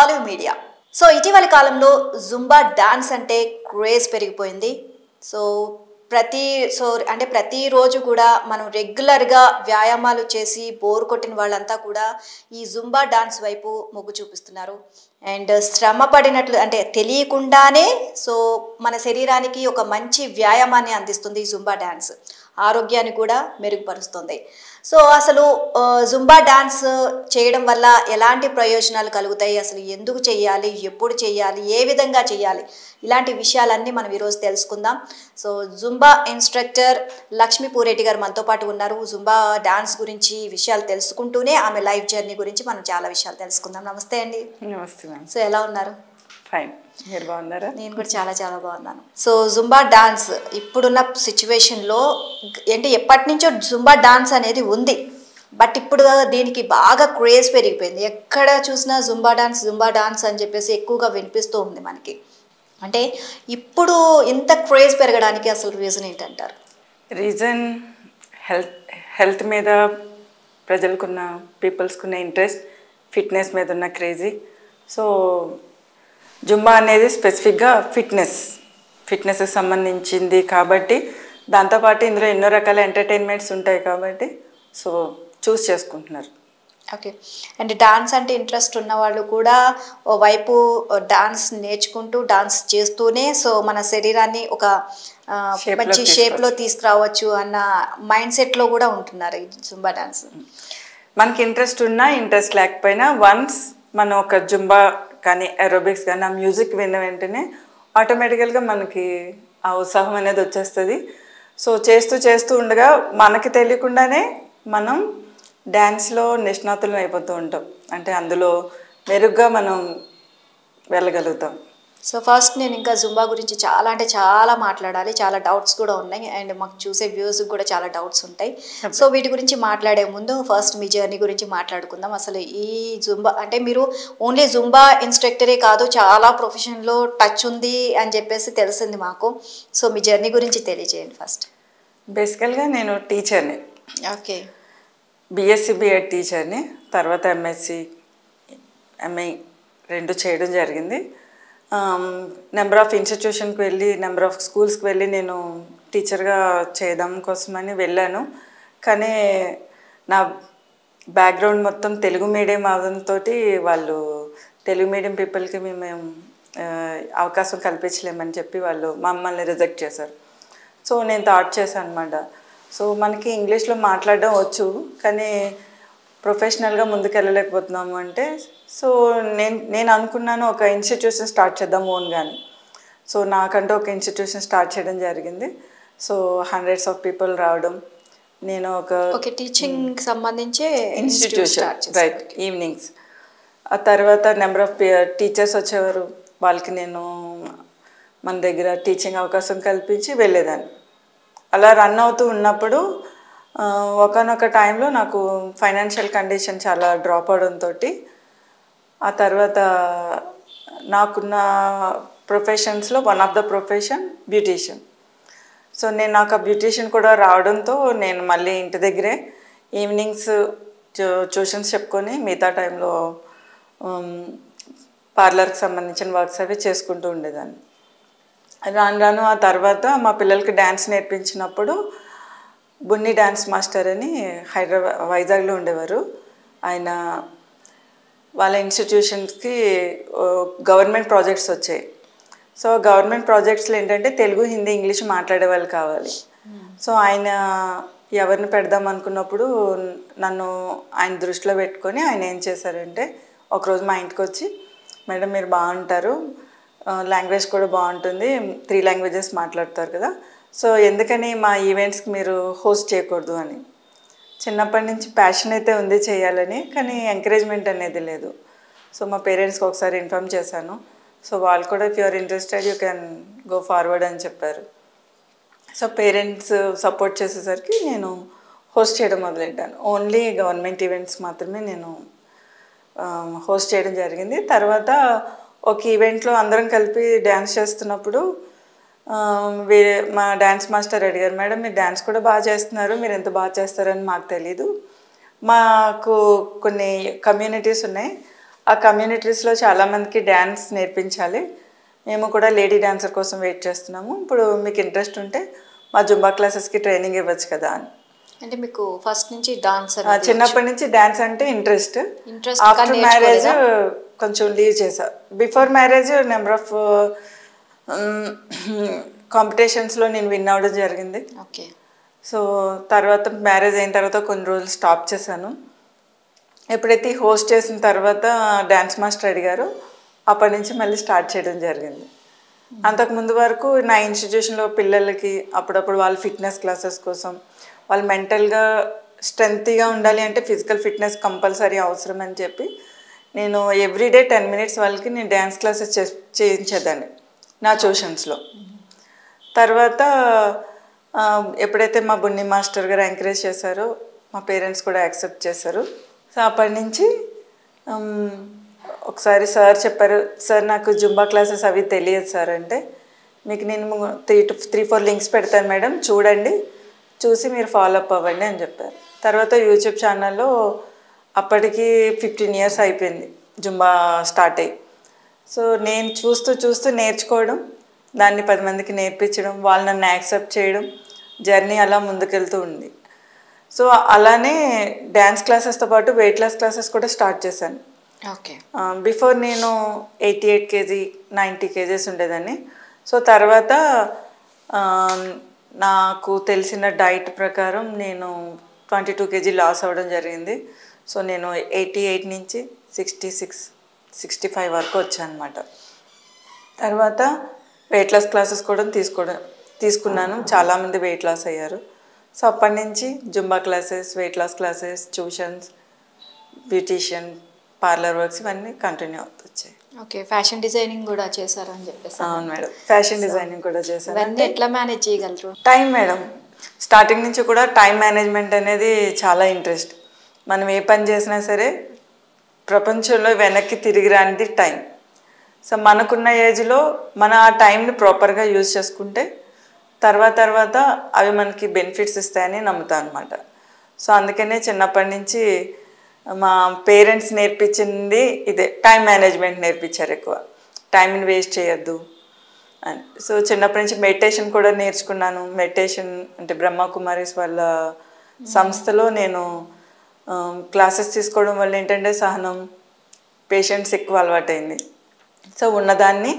Olive media. So ఇటీవలి కాలంలో Zumba dance అంటే క్రేజ్ పెరిగిపోయింది. సో ప్రతి సో అంటే ప్రతిరోజు కూడా మనం రెగ్యులర్గా వ్యాయామాలు చేసి బోర్ కొట్టిన వాళ్ళంతా కూడా ఈ జుంబా డాన్స్ వైపు మొగ్గు చూపిస్తున్నారు. అండ్ శ్రమ పడినట్లు అంటే తెలియకుండానే సో మన శరీరానికి ఒక మంచి వ్యాయామాన్ని అందిస్తుంది ఈ జుంబా డాన్స్. ఆరోగ్యాన్ని కూడా మెరుగుపరుస్తుంది. సో అసలు జుంబా డాన్స్ చేయడం వల్ల ఎలాంటి ప్రయోజనాలు కలుగుతాయి? అసలు ఎందుకు చేయాలి? ఎప్పుడు చేయాలి? ఏ విధంగా చేయాలి? ఇలాంటి విషయాలన్నీ మనం ఈరోజు తెలుసుకుందాం. So Zumba instructor Lakshmi Pureddy garu మనతో పాటు ఉన్నారు. జుంబా డాన్స్ గురించి విషయాలు తెలుసుకుంటూనే ఆమె లైఫ్ జర్నీ గురించి మనం చాలా విషయాలు తెలుసుకుందాం. నమస్తే అండి. నమస్తే సో ఎలా ఉన్నారు? ఫైన్. మీరు బాగున్నారా? నేను కూడా చాలా చాలా బాగున్నాను. సో జుంబా డాన్స్ ఇప్పుడున్న సిచ్యువేషన్లో ఏంటి ఎప్పటి నుంచో జుంబా డాన్స్ అనేది ఉంది. బట్ ఇప్పుడు దీనికి బాగా క్రేజ్ పెరిగిపోయింది. ఎక్కడ చూసినా జుంబా డాన్స్ జుంబా డాన్స్ అని చెప్పేసి ఎక్కువగా వినిపిస్తూ ఉంది మనకి. అంటే ఇప్పుడు ఇంత క్రేజ్ పెరగడానికి అసలు రీజన్ ఏంటంటారు? రీజన్ హెల్త్ హెల్త్ మీద ప్రజలకున్న పీపుల్స్కున్న ఇంట్రెస్ట్ ఫిట్నెస్ మీద ఉన్న క్రేజీ సో జుంబా అనేది స్పెసిఫిక్గా ఫిట్నెస్ ఫిట్నెస్కి సంబంధించింది కాబట్టి దాంతోపాటు ఇందులో ఎన్నో రకాల ఎంటర్టైన్మెంట్స్ ఉంటాయి కాబట్టి సో చూస్ చేసుకుంటున్నారు. ఓకే. అండ్ డాన్స్ అంటే ఇంట్రెస్ట్ ఉన్న వాళ్ళు కూడా ఓ వైపు డాన్స్ నేర్చుకుంటూ డాన్స్ చేస్తూనే సో మన శరీరాన్ని ఒక మంచి షేప్లో తీసుకురావచ్చు. అన్న మైండ్ సెట్లో కూడా ఉంటున్నారు ఈ జుంబా డాన్స్. మనకి ఇంట్రెస్ట్ ఉన్నా ఇంట్రెస్ట్ లేకపోయినా వన్స్ మనం ఒక జుంబా కానీ ఎరోబిక్స్ కానీ ఆ మ్యూజిక్ విన్న వెంటనే ఆటోమేటికల్గా మనకి ఆ ఉత్సాహం అనేది వచ్చేస్తుంది. సో చేస్తూ చేస్తూ ఉండగా మనకి తెలియకుండానే మనం డ్యాన్స్లో నిష్ణాతులం అయిపోతూ ఉంటాం. అంటే అందులో మెరుగ్గా మనం వెళ్ళగలుగుతాం. సో ఫస్ట్ నేను ఇంకా జుంబా గురించి చాలా అంటే చాలా మాట్లాడాలి చాలా డౌట్స్ కూడా ఉన్నాయి. అండ్ మాకు చూసే వ్యూస్ కూడా చాలా డౌట్స్ ఉంటాయి. సో వీటి గురించి మాట్లాడే ముందు ఫస్ట్ మీ జర్నీ గురించి మాట్లాడుకుందాం. అసలు ఈ జుంబా అంటే మీరు ఓన్లీ జుంబా ఇన్స్ట్రక్టరే కాదు చాలా ప్రొఫెషన్లో టచ్ ఉంది అని చెప్పేసి తెలిసింది మాకు. సో మీ జర్నీ గురించి తెలియజేయండి ఫస్ట్. బేసికల్గా నేను టీచర్ని. ఓకే. బిఎస్సి బిఎడ్ టీచర్ని తర్వాత ఎంఎస్సి ఎంఐ రెండు చేయడం జరిగింది. నెంబర్ ఆఫ్ ఇన్స్టిట్యూషన్కి వెళ్ళి నెంబర్ ఆఫ్ స్కూల్స్కి వెళ్ళి నేను టీచర్గా చేయడం కోసమని వెళ్ళాను. కానీ నా బ్యాక్గ్రౌండ్ మొత్తం తెలుగు మీడియం అవడంతో వాళ్ళు తెలుగు మీడియం పీపుల్కి మేము అవకాశం కల్పించలేమని చెప్పి వాళ్ళు మమ్మల్ని రిజెక్ట్ చేశారు. సో నేను థాట్ చేశాను అనమాట సో మనకి ఇంగ్లీష్లో మాట్లాడడం వచ్చు కానీ ప్రొఫెషనల్గా ముందుకెళ్ళలేకపోతున్నాము అంటే సో నేను నేను అనుకున్నాను ఒక ఇన్స్టిట్యూషన్ స్టార్ట్ చేద్దాం ఓన్ కానీ సో నాకంటూ ఒక ఇన్స్టిట్యూషన్ స్టార్ట్ చేయడం జరిగింది. సో హండ్రెడ్స్ ఆఫ్ పీపుల్ రావడం నేను ఒక ఓకే టీచింగ్ సంబంధించే ఇన్స్టిట్యూషన్ రైట్ ఈవినింగ్స్ ఆ తర్వాత నెంబర్ ఆఫ్ టీచర్స్ వచ్చేవారు. వాళ్ళకి నేను మన దగ్గర టీచింగ్ అవకాశం కల్పించి వెళ్ళేదాన్ని. అలా రన్ అవుతూ ఉన్నప్పుడు ఒకనొక టైంలో నాకు ఫైనాన్షియల్ కండిషన్ చాలా డ్రాప్ అవడంతో ఆ తర్వాత నాకున్న ప్రొఫెషన్స్లో one of the profession beautician. So నేను నాకు ఆ బ్యూటీషియన్ కూడా రావడంతో నేను మళ్ళీ ఇంటి దగ్గరే ఈవినింగ్స్ ట్యూషన్స్ చెప్పుకొని మిగతా టైంలో పార్లర్కి సంబంధించిన వర్క్స్ అవి చేసుకుంటూ ఉండేదాన్ని. రాను రాను ఆ తర్వాత మా పిల్లలకి డ్యాన్స్ నేర్పించినప్పుడు బున్ని డ్యాన్స్ మాస్టర్ అని హైదరాబాద్ వైజాగ్లో ఉండేవారు. ఆయన వాళ్ళ ఇన్స్టిట్యూషన్స్కి గవర్నమెంట్ ప్రాజెక్ట్స్ వచ్చాయి. సో గవర్నమెంట్ ప్రాజెక్ట్స్లో ఏంటంటే తెలుగు హిందీ ఇంగ్లీష్ మాట్లాడే వాళ్ళు కావాలి. సో ఆయన ఎవరిని పెడదాం అనుకున్నప్పుడు నన్ను ఆయన దృష్టిలో పెట్టుకొని ఆయన ఏం చేశారంటే ఒకరోజు మా ఇంటికి వచ్చి మేడం మీరు బాగుంటారు. లాంగ్వేజ్ కూడా బాగుంటుంది. త్రీ లాంగ్వేజెస్ మాట్లాడతారు కదా. సో ఎందుకని మా ఈవెంట్స్కి మీరు హోస్ట్ చేయకూడదు అని. చిన్నప్పటి నుంచి ప్యాషన్ అయితే ఉంది చేయాలని కానీ ఎంకరేజ్మెంట్ అనేది లేదు. సో మా పేరెంట్స్కి ఒకసారి ఇన్ఫామ్ చేశాను. సో వాళ్ళు కూడా if you're interested you can go forward అని చెప్పారు. సో పేరెంట్స్ సపోర్ట్ చేసేసరికి నేను హోస్ట్ చేయడం మొదలెట్టాను. ఓన్లీ గవర్నమెంట్ ఈవెంట్స్ మాత్రమే నేను um, హోస్ట్ చేయడం జరిగింది. తర్వాత ఒక ఈవెంట్లో అందరం కలిపి డ్యాన్స్ చేస్తున్నప్పుడు వేరే మా డ్యాన్స్ మాస్టర్ అడిగారు మేడం మీరు డ్యాన్స్ కూడా బాగా చేస్తున్నారు మీరు ఎంత బాగా చేస్తారని మాకు తెలీదు. మాకు కొన్ని కమ్యూనిటీస్ ఉన్నాయి. ఆ కమ్యూనిటీస్లో చాలామందికి డ్యాన్స్ నేర్పించాలి. మేము కూడా లేడీ డాన్సర్ కోసం వెయిట్ చేస్తున్నాము. ఇప్పుడు మీకు ఇంట్రెస్ట్ ఉంటే మా జుంబా క్లాసెస్కి ట్రైనింగ్ ఇవ్వచ్చు కదా అని. అంటే మీకు ఫస్ట్ నుంచి డాన్స్ చిన్నప్పటి నుంచి డ్యాన్స్ అంటే ఇంట్రెస్ట్. Interest ఆఫ్టర్ మ్యారేజ్ కొంచెం లీవ్ చేసా బిఫోర్ మ్యారేజ్ నెంబర్ ఆఫ్ కాంపిటీషన్స్లో నేను విన్ అవ్వడం జరిగింది. ఓకే. సో తర్వాత మ్యారేజ్ అయిన తర్వాత కొన్ని రోజులు స్టాప్ చేశాను. ఎప్పుడైతే హోస్ట్ చేసిన తర్వాత డ్యాన్స్ మాస్టర్ అడిగారు అప్పటి నుంచి మళ్ళీ స్టార్ట్ చేయడం జరిగింది. అంతకు ముందు వరకు నా ఇన్స్టిట్యూషన్లో పిల్లలకి అప్పుడప్పుడు వాళ్ళ ఫిట్నెస్ క్లాసెస్ కోసం వాళ్ళు మెంటల్గా స్ట్రెంగ్త్గా ఉండాలి అంటే ఫిజికల్ ఫిట్నెస్ కంపల్సరీ అవసరం అని చెప్పి నేను ఎవ్రీడే టెన్ మినిట్స్ వాళ్ళకి నేను డ్యాన్స్ క్లాసెస్ చేయించేదాన్ని. నా ట్యూషన్స్లో. తర్వాత ఎప్పుడైతే మా బున్ని మాస్టర్ గారు ఎంకరేజ్ చేశారో మా పేరెంట్స్ కూడా యాక్సెప్ట్ చేశారు. సో అప్పటి నుంచి ఒకసారి సార్ చెప్పారు సార్ నాకు జుంబా క్లాసెస్ అవి తెలియదు సార్ అంటే మీకు నేను three to three four links పెడతాను మేడం చూడండి చూసి మీరు ఫాలో అప్ అవ్వండి అని చెప్పారు. తర్వాత యూట్యూబ్ ఛానల్లో అప్పటికి ఫిఫ్టీన్ ఇయర్స్ అయిపోయింది జుంబా స్టార్ట్ అయ్యి. సో నేను చూస్తూ చూస్తూ నేర్చుకోవడం దాన్ని పది మందికి నేర్పించడం వాళ్ళు నన్ను యాక్సెప్ట్ చేయడం జర్నీ అలా ముందుకెళ్తూ ఉంది. సో అలానే డ్యాన్స్ క్లాసెస్తో పాటు వెయిట్ లాస్ క్లాసెస్ కూడా స్టార్ట్ చేశాను. ఓకే. బిఫోర్ నేను eighty eight KG ninety KGs ఉండేదాన్ని. సో తర్వాత నాకు తెలిసిన డైట్ ప్రకారం నేను ట్వంటీ టూ కేజీ లాస్ అవ్వడం జరిగింది. సో నేను ఎయిటీ ఎయిట్ నుంచి సిక్స్టీ సిక్స్ సిక్స్టీ ఫైవ్ వరకు వచ్చాను అనమాట తర్వాత వెయిట్ లాస్ క్లాసెస్ కూడా తీసుకోవడం తీసుకున్నాను. చాలామంది వెయిట్ లాస్ అయ్యారు. సో అప్పటి నుంచి Zumba classes weight loss classes tuitions beautician parlour works ఇవన్నీ కంటిన్యూ అవుతూ వచ్చాయి ఓకే ఫ్యాషన్ డిజైనింగ్ కూడా చేశారని చెప్పేసి అవును మేడం. ఫ్యాషన్ డిజైనింగ్ కూడా చేశాను ఇవన్నీ ఎట్లా మేనేజ్ చేయగలరు? Time madam. స్టార్టింగ్ నుంచి కూడా టైం మేనేజ్మెంట్ అనేది చాలా ఇంట్రెస్ట్ మనం ఏ పని చేసినా సరే ప్రపంచంలో వెనక్కి తిరిగి రానిది టైం. సో మనకున్న ఏజ్లో మన ఆ టైంని ప్రాపర్గా యూజ్ చేసుకుంటే తర్వాత తర్వాత అవి మనకి బెనిఫిట్స్ ఇస్తాయని నమ్ముతాను అనమాట సో అందుకనే చిన్నప్పటి నుంచి మా పేరెంట్స్ నేర్పించింది ఇదే. టైం మేనేజ్మెంట్ నేర్పించారు ఎక్కువ. టైంని వేస్ట్ చేయొద్దు అని. సో చిన్నప్పటి నుంచి మెడిటేషన్ కూడా నేర్చుకున్నాను. మెడిటేషన్ అంటే బ్రహ్మకుమారీస్ వాళ్ళ సంస్థలో నేను క్లాసెస్ తీసుకోవడం వల్ల ఏంటంటే సహనం పేషెంట్స్ ఎక్కువ అలవాటైంది. సో ఉన్నదాన్ని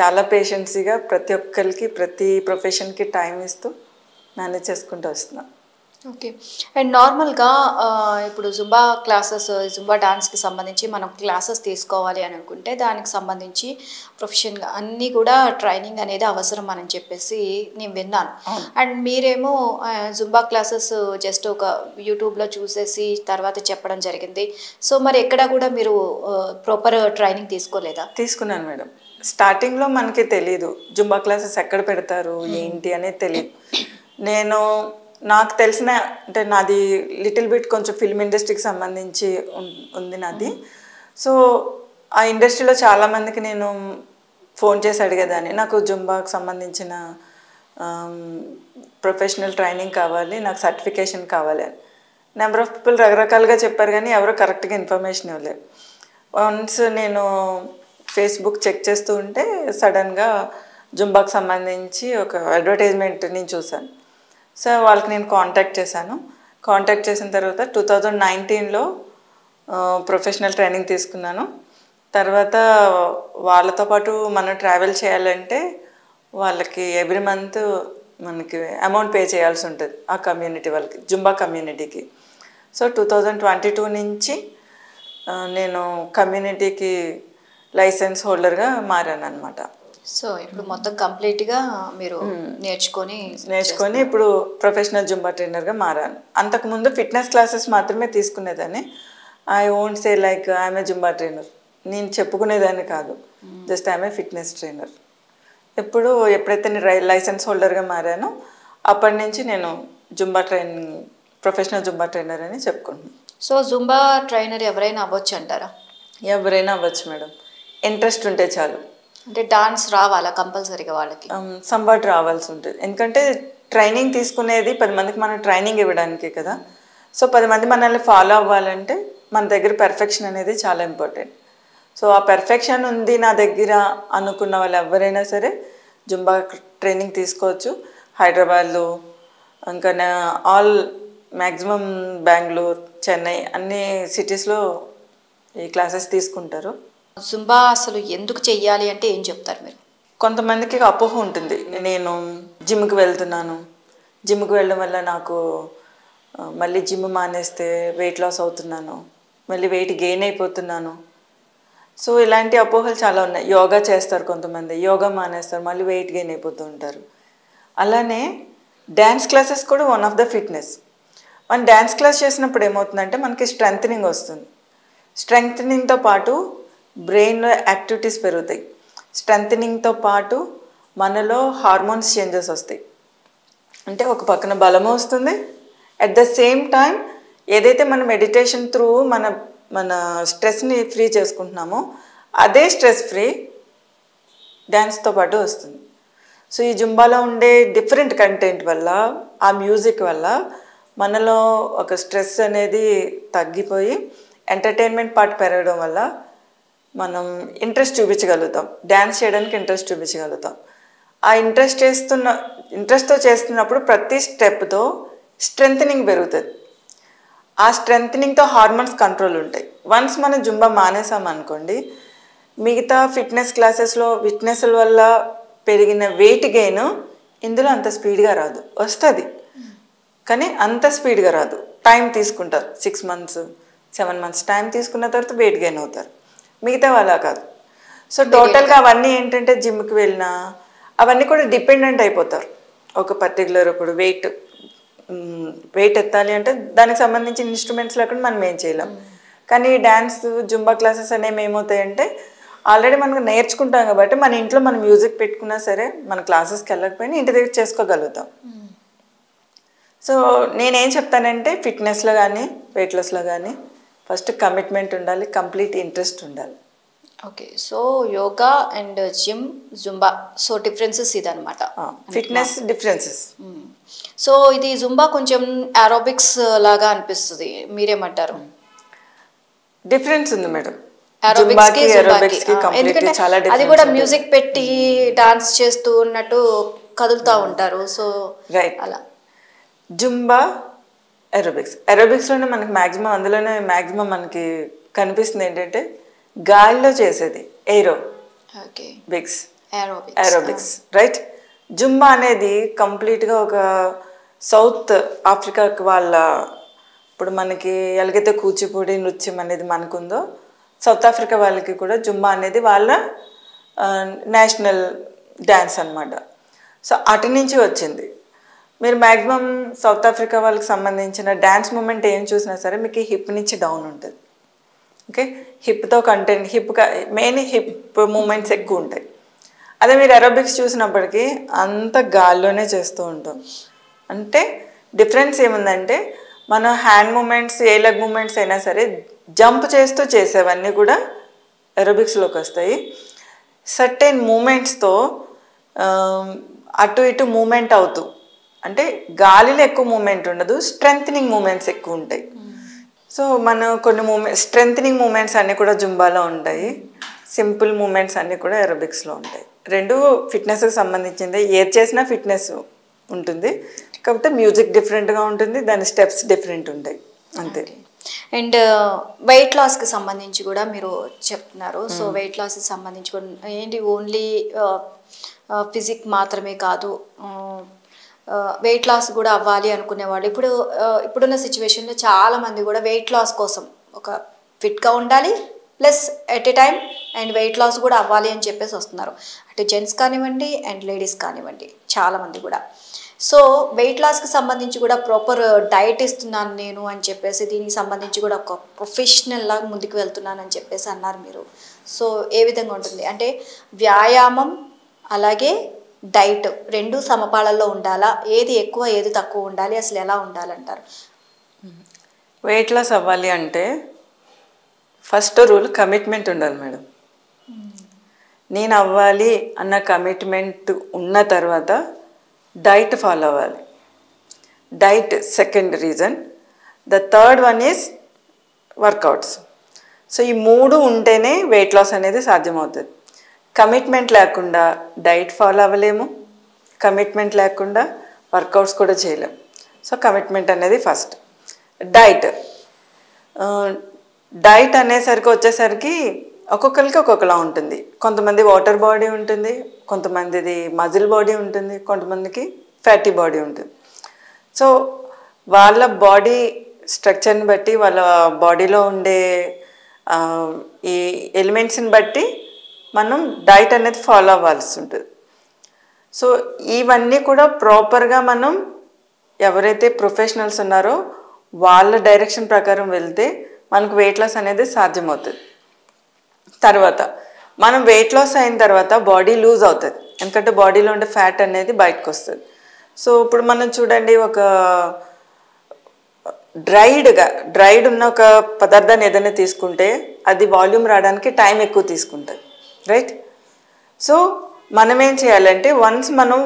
చాలా పేషెన్సీగా ప్రతి ఒక్కరికి ప్రతి ప్రొఫెషన్కి టైం ఇస్తూ మేనేజ్ చేసుకుంటూ వస్తున్నాను ఓకే. అండ్ నార్మల్గా ఇప్పుడు జుంబా క్లాసెస్ జుంబా డాన్స్కి సంబంధించి మనం క్లాసెస్ తీసుకోవాలి అని అనుకుంటే దానికి సంబంధించి ప్రొఫెషన్గా అన్నీ కూడా ట్రైనింగ్ అనేది అవసరం అని చెప్పేసి నేను విన్నాను. అండ్ మీరేమో జుంబా క్లాసెస్ జస్ట్ ఒక యూట్యూబ్లో చూసేసి తర్వాత చెప్పడం జరిగింది. సో మరి ఎక్కడ కూడా మీరు ప్రాపర్ ట్రైనింగ్ తీసుకోలేదా? తీసుకున్నాను మేడం. స్టార్టింగ్లో మనకి తెలియదు జుంబా క్లాసెస్ ఎక్కడ పెడతారు ఏంటి అనేది తెలియదు నేను నాకు తెలిసిన అంటే నాది లిటిల్ బిట్ కొంచెం ఫిల్మ్ ఇండస్ట్రీకి సంబంధించి ఉం- ఉంది నాది. సో ఆ ఇండస్ట్రీలో చాలామందికి నేను ఫోన్ చేసి అడిగేదాన్ని. నాకు జుంబాకు సంబంధించిన ప్రొఫెషనల్ ట్రైనింగ్ కావాలి నాకు సర్టిఫికేషన్ కావాలి. అని నెంబర్ ఆఫ్ పీపుల్ రకరకాలుగా చెప్పారు కానీ ఎవరో కరెక్ట్గా ఇన్ఫర్మేషన్ ఇవ్వలేదు. వన్స్ నేను ఫేస్బుక్ చెక్ చేస్తూ ఉంటే సడన్గా జుంబాకు సంబంధించి ఒక అడ్వర్టైజ్మెంట్ నేను చూశాను. సో వాళ్ళకి నేను కాంటాక్ట్ చేశాను. కాంటాక్ట్ చేసిన తర్వాత టూ థౌజండ్ నైన్టీన్లో ప్రొఫెషనల్ ట్రైనింగ్ తీసుకున్నాను. తర్వాత వాళ్ళతో పాటు మనం ట్రావెల్ చేయాలంటే వాళ్ళకి ఎవ్రీ మంత్ మనకి అమౌంట్ పే చేయాల్సి ఉంటుంది ఆ కమ్యూనిటీ వాళ్ళకి జుంబా కమ్యూనిటీకి so two thousand twenty two నుంచి నేను కమ్యూనిటీకి లైసెన్స్ హోల్డర్గా మారాను అనమాట సో ఇప్పుడు మొత్తం కంప్లీట్గా మీరు నేర్చుకొని నేర్చుకొని ఇప్పుడు ప్రొఫెషనల్ జుంబా ట్రైనర్గా మారాను అంతకుముందు ఫిట్నెస్ క్లాసెస్ మాత్రమే తీసుకునేదాన్ని. ఐ ఓంట్ సే లైక్ ఆమె జుంబా ట్రైనర్. నేను చెప్పుకునేదాన్ని కాదు. జస్ట్ ఆమె ఫిట్నెస్ ట్రైనర్ ఎప్పుడు ఎప్పుడైతే నేను లైసెన్స్ హోల్డర్గా మారానో అప్పటి నుంచి నేను Zumba training professional Zumba trainer అని చెప్పుకుంటున్నాను. సో జుంబా ట్రైనర్ ఎవరైనా అవ్వచ్చు అంటారా? ఎవరైనా అవ్వచ్చు మేడం. ఇంట్రెస్ట్ ఉంటే చాలు. అంటే డాన్స్ రావాలా కంపల్సరీగా వాళ్ళకి? Um, సంబాట్ రావాల్సి ఉంటుంది. ఎందుకంటే ట్రైనింగ్ తీసుకునేది పది మందికి మనం ట్రైనింగ్ ఇవ్వడానికే కదా. సో పది మంది మనల్ని ఫాలో అవ్వాలంటే మన దగ్గర పెర్ఫెక్షన్ అనేది చాలా ఇంపార్టెంట్ సో ఆ పెర్ఫెక్షన్ ఉంది నా దగ్గర అనుకున్న వాళ్ళు ఎవరైనా సరే జుంబా ట్రైనింగ్ తీసుకోవచ్చు. హైదరాబాద్లో ఇంకా నా- ఆల్ మ్యాక్సిమం బెంగళూరు చెన్నై అన్ని సిటీస్లో ఈ క్లాసెస్ తీసుకుంటారు. జుంబా అసలు ఎందుకు చెయ్యాలి అంటే ఏం చెప్తారు మీరు? కొంతమందికి అపోహ ఉంటుంది. నేను జిమ్కి వెళ్తున్నాను. జిమ్కి వెళ్ళడం వల్ల నాకు మళ్ళీ జిమ్ మానేస్తే వెయిట్ లాస్ అవుతున్నాను. మళ్ళీ వెయిట్ గెయిన్ అయిపోతున్నాను. సో ఇలాంటి అపోహలు చాలా ఉన్నాయి. యోగా చేస్తారు కొంతమంది. యోగా మానేస్తారు. మళ్ళీ వెయిట్ గెయిన్ అయిపోతూ ఉంటారు. అలానే డ్యాన్స్ క్లాసెస్ కూడా వన్ ఆఫ్ ద ఫిట్నెస్ మనం డ్యాన్స్ క్లాస్ చేసినప్పుడు ఏమవుతుందంటే మనకి స్ట్రెంగ్ వస్తుంది. స్ట్రెంగ్త్నింగ్తో పాటు బ్రెయిన్లో యాక్టివిటీస్ పెరుగుతాయి. స్ట్రెంథనింగ్తో పాటు మనలో హార్మోన్స్ చేంజెస్ వస్తాయి. అంటే ఒక పక్కన బలము వస్తుంది. అట్ ద సేమ్ టైం ఏదైతే మన మెడిటేషన్ త్రూ మన మన స్ట్రెస్ని ఫ్రీ చేసుకుంటున్నామో అదే స్ట్రెస్ ఫ్రీ డ్యాన్స్తో పాటు వస్తుంది. సో ఈ జుంబాలో ఉండే డిఫరెంట్ కంటెంట్ వల్ల ఆ మ్యూజిక్ వల్ల మనలో ఒక స్ట్రెస్ అనేది తగ్గిపోయి ఎంటర్టైన్మెంట్ పార్ట్ పెరగడం వల్ల మనం ఇంట్రెస్ట్ చూపించగలుగుతాం. డ్యాన్స్ చేయడానికి ఇంట్రెస్ట్ చూపించగలుగుతాం. ఆ ఇంట్రెస్ట్ చేస్తున్న ఇంట్రెస్ట్తో చేస్తున్నప్పుడు ప్రతి స్టెప్తో స్ట్రెంగ్ పెరుగుతుంది. ఆ స్ట్రెంథనింగ్తో హార్మోన్స్ కంట్రోల్ ఉంటాయి. వన్స్ మనం జుంబా మానేసాం అనుకోండి మిగతా ఫిట్నెస్ క్లాసెస్లో ఫిట్నెస్ల వల్ల పెరిగిన వెయిట్ గెయిన్ ఇందులో అంత స్పీడ్గా రాదు. వస్తుంది. కానీ అంత స్పీడ్గా రాదు. టైం తీసుకుంటారు. Six months seven months time తీసుకున్న తర్వాత వెయిట్ గెయిన్ అవుతారు. మిగతా వాళ్ళ కాదు. సో టోటల్గా అవన్నీ ఏంటంటే జిమ్కి వెళ్ళినా అవన్నీ కూడా డిపెండెంట్ అయిపోతారు. ఒక పర్టికులర్ ఇప్పుడు వెయిట్ వెయిట్ ఎత్తాలి అంటే దానికి సంబంధించిన ఇన్స్ట్రుమెంట్స్ లేకుండా మనం ఏం చేయలేం. కానీ డ్యాన్స్ జుంబా క్లాసెస్ అనేవి ఏమవుతాయంటే ఆల్రెడీ మనం నేర్చుకుంటాం కాబట్టి మన ఇంట్లో మనం మ్యూజిక్ పెట్టుకున్నా సరే మన క్లాసెస్కి వెళ్ళకపోయినా ఇంటి దగ్గర చేసుకోగలుగుతాం. సో నేనేం చెప్తానంటే ఫిట్నెస్లో కానీ వెయిట్ లాస్లో కానీ ఫస్ట్ కమిట్మెంట్ ఉండాలి కంప్లీట్ ఇంట్రెస్ట్ ఉండాలి. Okay so yoga and gym Zumba so differences ఇదనమాట ఫిట్నెస్ డిఫరెన్సెస్. సో ఇది జుంబా కొంచెం ఆరోబిక్స్ లాగా అనిపిస్తుంది మీరేమంటారు? డిఫరెన్స్ ఉంది మేడం. అది కూడా. మ్యూజిక్ పెట్టి డాన్స్ చేస్తూ ఉన్నట్టు కదులుతూ ఉంటారు సో. అలా. జుంబా ఎరోబిక్స్ ఎరోబిక్స్లోనే మనకి మ్యాక్సిమం అందులోనే మ్యాక్సిమం మనకి కనిపిస్తుంది ఏంటంటే గాలిలో చేసేది ఎయిరో ఓకే బిక్స్ ఏరోబిక్స్ రైట్ జుంబా అనేది కంప్లీట్గా ఒక సౌత్ ఆఫ్రికాకి వాళ్ళ ఇప్పుడు మనకి ఎలాగైతే కూచిపూడి నృత్యం అనేది మనకుందో సౌత్ ఆఫ్రికా వాళ్ళకి కూడా జుంబా అనేది వాళ్ళ నేషనల్ డ్యాన్స్ అన్నమాట. సో అటు నుంచి వచ్చింది. మీరు మ్యాక్సిమం సౌత్ ఆఫ్రికా వాళ్ళకి సంబంధించిన డ్యాన్స్ మూమెంట్ ఏం చూసినా సరే మీకు హిప్ నుంచి డౌన్ ఉంటుంది. Okay హిప్తో content hip main hip movements ఎక్కువ ఉంటాయి. అదే మీరు ఎరోబిక్స్ చూసినప్పటికీ అంత గాల్లోనే చేస్తూ ఉంటాం. అంటే డిఫరెన్స్ ఏముందంటే మన హ్యాండ్ మూమెంట్స్ ఏ లెగ్ మూమెంట్స్ అయినా సరే జంప్ చేస్తూ చేసేవన్నీ కూడా ఎరోబిక్స్లోకి వస్తాయి. సర్టెన్ మూమెంట్స్తో అటు ఇటు మూమెంట్ అవుతూ అంటే గాలిలో ఎక్కువ మూమెంట్ ఉండదు స్ట్రెంగ్ మూమెంట్స్ ఎక్కువ ఉంటాయి. సో మనం కొన్ని మూమెంట్ స్ట్రెంగ్ మూమెంట్స్ అన్నీ కూడా జుంబాలో ఉంటాయి. సింపుల్ మూమెంట్స్ అన్నీ కూడా ఎరోబిక్స్లో ఉంటాయి. రెండు ఫిట్నెస్కి సంబంధించింది. ఏది చేసినా ఫిట్నెస్ ఉంటుంది. కాకపోతే మ్యూజిక్ డిఫరెంట్గా ఉంటుంది. దాని స్టెప్స్ డిఫరెంట్ ఉంటాయి. అంతే. అండ్ వెయిట్ లాస్కి సంబంధించి కూడా మీరు చెప్తున్నారు. సో వెయిట్ లాస్కి సంబంధించి కూడా ఏంటి? ఓన్లీ ఫిజిక్ మాత్రమే కాదు. వెయిట్ లాస్ కూడా అవ్వాలి అనుకునేవాళ్ళు. ఇప్పుడు ఇప్పుడున్న సిచ్యువేషన్లో చాలామంది కూడా వెయిట్ లాస్ కోసం ఒక ఫిట్గా ఉండాలి plus at a time and weight loss కూడా అవ్వాలి అని చెప్పేసి వస్తున్నారు. అటు జెంట్స్ కానివ్వండి అండ్ లేడీస్ కానివ్వండి చాలామంది కూడా. సో వెయిట్ లాస్కి సంబంధించి కూడా ప్రాపర్ డైట్ ఇస్తున్నాను నేను అని చెప్పేసి దీనికి సంబంధించి కూడా ఒక ప్రొఫెషనల్ లాగా ముందుకు అని చెప్పేసి అన్నారు మీరు. సో ఏ విధంగా ఉంటుంది? అంటే వ్యాయామం అలాగే డైట్ రెండు సమపాళల్లో ఉండాలా? ఏది ఎక్కువ ఏది తక్కువ ఉండాలి? అసలు ఎలా ఉండాలంటారు? వెయిట్ లాస్ అవ్వాలి అంటే ఫస్ట్ రూల్ కమిట్మెంట్ ఉండాలి మేడం. నేను అవ్వాలి అన్న కమిట్మెంట్ ఉన్న తర్వాత డైట్ ఫాలో అవ్వాలి. Diet second reason the third one is workouts so ఈ మూడు ఉంటేనే వెయిట్ లాస్ అనేది సాధ్యమవుతుంది. కమిట్మెంట్ లేకుండా డైట్ ఫాలో అవ్వలేము. కమిట్మెంట్ లేకుండా వర్కౌట్స్ కూడా చేయలేము. సో కమిట్మెంట్ అనేది ఫస్ట్ డైట్ డైట్ అనేసరికి వచ్చేసరికి ఒక్కొక్కరికి ఒక్కొక్కలా ఉంటుంది. కొంతమంది వాటర్ బాడీ ఉంటుంది కొంతమందిది మజిల్ బాడీ ఉంటుంది కొంతమందికి ఫ్యాటీ బాడీ ఉంటుంది. సో వాళ్ళ బాడీ స్ట్రక్చర్ని బట్టి వాళ్ళ బాడీలో ఉండే ఈ ఎలిమెంట్స్ని బట్టి మనం డైట్ అనేది ఫాలో అవ్వాల్సి ఉంటుంది. సో ఇవన్నీ కూడా ప్రాపర్గా మనం ఎవరైతే ప్రొఫెషనల్స్ ఉన్నారో వాళ్ళ డైరెక్షన్ ప్రకారం వెళ్తే మనకు వెయిట్ లాస్ అనేది సాధ్యమవుతుంది. తర్వాత మనం వెయిట్ లాస్ అయిన తర్వాత బాడీ లూజ్ అవుతుంది. ఎందుకంటే బాడీలో ఉండే ఫ్యాట్ అనేది బయటకు వస్తుంది. సో ఇప్పుడు మనం చూడండి ఒక డ్రైడ్గా డ్రైడ్ ఉన్న ఒక పదార్థాన్ని ఏదైనా తీసుకుంటే అది వాల్యూమ్ రావడానికి టైం ఎక్కువ తీసుకుంటుంది. రైట్ సో మనం ఏం చేయాలంటే వన్స్ మనం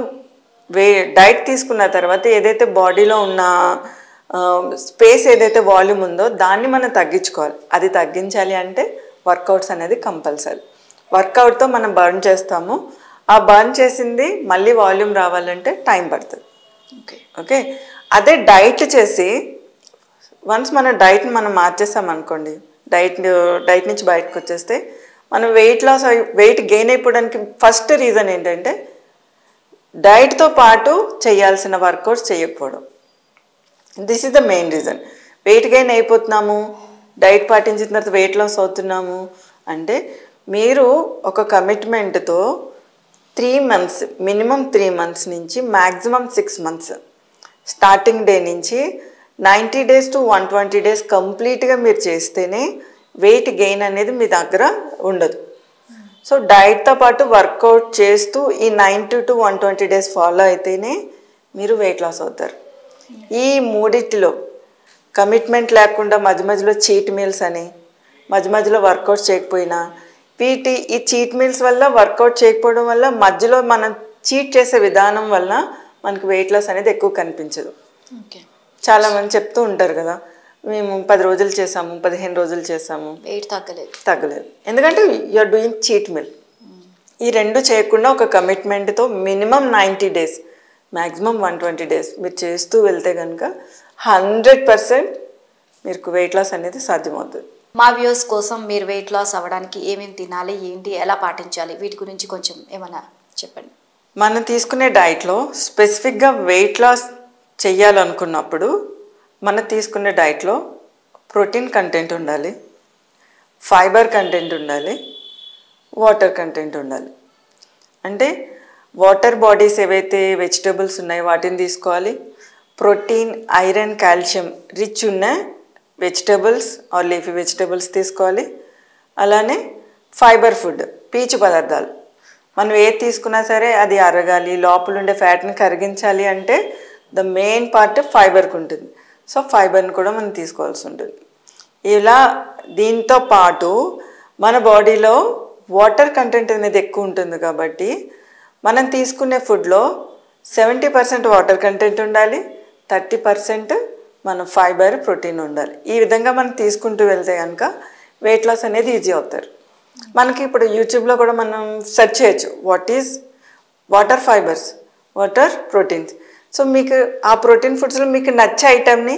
వే డైట్ తీసుకున్న తర్వాత ఏదైతే బాడీలో ఉన్న స్పేస్ ఏదైతే వాల్యూమ్ ఉందో దాన్ని మనం తగ్గించుకోవాలి. అది తగ్గించాలి అంటే వర్కౌట్స్ అనేది కంపల్సరీ వర్కౌట్తో మనం బర్న్ చేస్తాము. ఆ బర్న్ చేసింది మళ్ళీ వాల్యూమ్ రావాలంటే టైం పడుతుంది. ఓకే ఓకే అదే డైట్ చేసి వన్స్ మన డైట్ని మనం మార్చేస్తాం అనుకోండి డైట్ డైట్ నుంచి బయటకు వచ్చేస్తే మనం వెయిట్ లాస్ వెయిట్ గెయిన్ అయిపోవడానికి ఫస్ట్ రీజన్ ఏంటంటే డైట్తో పాటు చేయాల్సిన వర్కౌట్స్ చేయకపోవడం this is the main reason weight gain అయిపోతున్నాము diet పాటించిన తర్వాత వెయిట్ లాస్ అవుతున్నాము అంటే మీరు ఒక కమిట్మెంట్తో three months minimum three months నుంచి maximum six months starting day నుంచి ninety days to one twenty days కంప్లీట్గా మీరు చేస్తేనే వెయిట్ గెయిన్ అనేది మీ దగ్గర ఉండదు. సో డైట్తో పాటు వర్కౌట్ చేస్తూ ఈ ninety to one twenty days follow అయితేనే మీరు వెయిట్ లాస్ అవుతారు. ఈ మూడిటిలో కమిట్మెంట్ లేకుండా మధ్య మధ్యలో చీట్ మీల్స్ అని మధ్య మధ్యలో వర్కౌట్ చేయకపోయినా వీటి ఈ చీట్ మీల్స్ వల్ల వర్కౌట్ చేయకపోవడం వల్ల మధ్యలో మనం చీట్ చేసే విధానం వల్ల మనకు వెయిట్ లాస్ అనేది ఎక్కువ కనిపించదు. చాలామంది చెప్తూ ఉంటారు కదా మేము పది రోజులు చేసాము పదిహేను రోజులు చేసాము. వెయిట్ తగ్గలేదు. తగ్గలేదు. ఎందుకంటే యూఆర్ డూయింగ్ చీట్ మిల్ ఈ రెండు చేయకుండా ఒక కమిట్మెంట్తో minimum ninety days maximum one twenty days మీరు చేస్తూ వెళ్తే కనుక హండ్రెడ్ పర్సెంట్ మీకు వెయిట్ లాస్ అనేది సాధ్యమవుతుంది. మా వ్యూస్ కోసం మీరు వెయిట్ లాస్ అవ్వడానికి ఏమేమి తినాలి ఏంటి ఎలా పాటించాలి వీటి గురించి కొంచెం ఏమైనా చెప్పండి. మనం తీసుకునే డైట్లో స్పెసిఫిక్గా వెయిట్ లాస్ చెయ్యాలనుకున్నప్పుడు మనం తీసుకునే డైట్లో ప్రోటీన్ కంటెంట్ ఉండాలి ఫైబర్ కంటెంట్ ఉండాలి వాటర్ కంటెంట్ ఉండాలి. అంటే వాటర్ బాడీస్ ఏవైతే వెజిటబుల్స్ ఉన్నాయో వాటిని తీసుకోవాలి. ప్రోటీన్ ఐరన్ కాల్షియం రిచ్ ఉన్న వెజిటబుల్స్ ఆర్ లీఫీ వెజిటబుల్స్ తీసుకోవాలి. అలానే ఫైబర్ ఫుడ్ పీచు పదార్థాలు. మనం ఏది తీసుకున్నా సరే అది అరగాలి లోపల ఉండే ఫ్యాట్ని కరిగించాలి అంటే ద మెయిన్ పార్ట్ ఫైబర్కి ఉంటుంది. సో ఫైబర్ని కూడా మనం తీసుకోవాల్సి ఉంటుంది. ఇలా దీంతో పాటు మన బాడీలో వాటర్ కంటెంట్ అనేది ఎక్కువ ఉంటుంది కాబట్టి మనం తీసుకునే ఫుడ్లో సెవెంటీ పర్సెంట్ వాటర్ కంటెంట్ ఉండాలి థర్టీ పర్సెంట్ మన ఫైబర్ ప్రోటీన్ ఉండాలి. ఈ విధంగా మనం తీసుకుంటూ వెళ్తే కనుక వెయిట్ లాస్ అనేది ఈజీ అవుతారు. మనకి ఇప్పుడు యూట్యూబ్లో కూడా మనం సెర్చ్ చేయొచ్చు what is water fibres water proteins so మీకు ఆ ప్రోటీన్ ఫుడ్స్లో మీకు నచ్చే ఐటెంని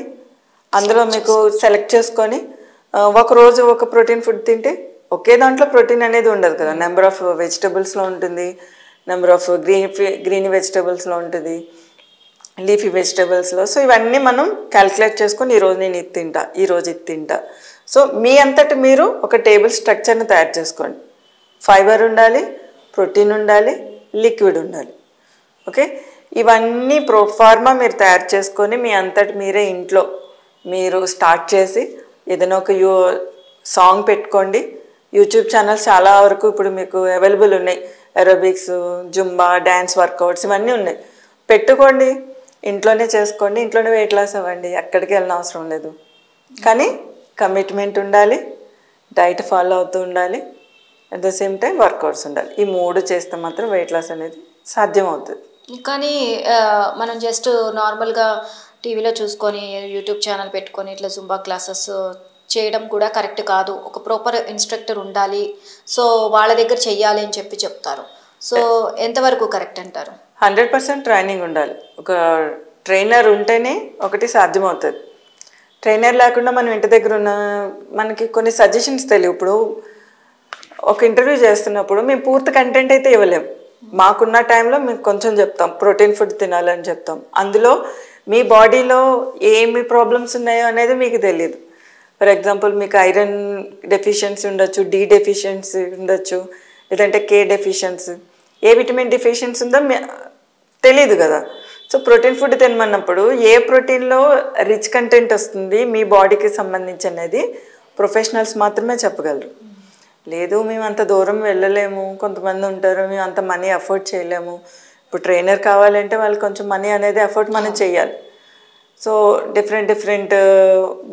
అందులో మీకు సెలెక్ట్ చేసుకొని ఒక రోజు ఒక ప్రోటీన్ ఫుడ్ తింటే ఒకే దాంట్లో ప్రోటీన్ అనేది ఉండదు కదా. నెంబర్ ఆఫ్ వెజిటబుల్స్లో ఉంటుంది నెంబర్ ఆఫ్ గ్రీన్ గ్రీన్ వెజిటబుల్స్లో ఉంటుంది లీఫీ వెజిటబుల్స్లో సో ఇవన్నీ మనం క్యాల్కులేట్ చేసుకొని ఈరోజు నేను ఇది తింటా ఈరోజు ఇది తింటా. సో మీ అంతటి మీరు ఒక టేబుల్ స్ట్రక్చర్ని తయారు చేసుకోండి. ఫైబర్ ఉండాలి ప్రోటీన్ ఉండాలి లిక్విడ్ ఉండాలి. ఓకే ఇవన్నీ ప్రోఫార్మా మీరు తయారు చేసుకొని మీ అంతటి మీరే ఇంట్లో మీరు స్టార్ట్ చేసి ఏదైనా ఒక యూ సాంగ్ పెట్టుకోండి. యూట్యూబ్ ఛానల్స్ చాలా వరకు ఇప్పుడు మీకు అవైలబుల్ ఉన్నాయి. ఎరోబిక్స్ జుంబా డ్యాన్స్ వర్కౌట్స్ ఇవన్నీ ఉన్నాయి. పెట్టుకోండి. ఇంట్లోనే చేసుకోండి. ఇంట్లోనే వెయిట్ లాస్ అవ్వండి. ఎక్కడికి వెళ్ళిన అవసరం లేదు. కానీ కమిట్మెంట్ ఉండాలి. డైట్ ఫాలో అవుతూ ఉండాలి. At the same time workouts ఉండాలి. ఈ మూడు చేస్తే మాత్రం వెయిట్ లాస్ అనేది సాధ్యం అవుతుంది కానీ మనం జస్ట్ నార్మల్గా టీవీలో చూసుకొని యూట్యూబ్ ఛానల్ పెట్టుకొని ఇట్లా జుంబా క్లాసెస్ చేయడం కూడా కరెక్ట్ కాదు. ఒక ప్రాపర్ ఇన్స్ట్రక్టర్ ఉండాలి. సో వాళ్ళ దగ్గర చెయ్యాలి అని చెప్పి చెప్తారు. సో ఎంతవరకు కరెక్ట్ అంటారు? హండ్రెడ్ పర్సెంట్ ట్రైనింగ్ ఉండాలి. ఒక ట్రైనర్ ఉంటేనే ఒకటి సాధ్యమవుతుంది. ట్రైనర్ లేకుండా మనం ఇంటి దగ్గర ఉన్న మనకి కొన్ని సజెషన్స్ తెలియవు. ఇప్పుడు ఒక ఇంటర్వ్యూ చేస్తున్నప్పుడు మేము పూర్తి కంటెంట్ అయితే ఇవ్వలేం. మాకున్న టైంలో మేము కొంచెం చెప్తాం ప్రోటీన్ ఫుడ్ తినాలని చెప్తాం. అందులో మీ బాడీలో ఏమి ప్రాబ్లమ్స్ ఉన్నాయో అనేది మీకు తెలియదు ఫర్ ఎగ్జాంపుల్ మీకు ఐరన్ డెఫిషియన్సీ ఉండొచ్చు డి డెఫిషియన్సీ ఉండొచ్చు లేదంటే కే డెఫిషియన్సీ ఏ విటమిన్ డెఫిషియన్సీ ఉందో తెలియదు కదా. సో ప్రోటీన్ ఫుడ్ తినమన్నప్పుడు ఏ ప్రోటీన్లో రిచ్ కంటెంట్ వస్తుంది మీ బాడీకి సంబంధించి అనేది ప్రొఫెషనల్స్ మాత్రమే చెప్పగలరు. లేదు మేము అంత దూరం వెళ్ళలేము. కొంతమంది ఉంటారు మేము అంత మనీ అఫోర్డ్ చేయలేము. ఇప్పుడు ట్రైనర్ కావాలంటే వాళ్ళు కొంచెం మనీ అనేది అఫోర్డ్ మనం చేయాలి. సో డిఫరెంట్ డిఫరెంట్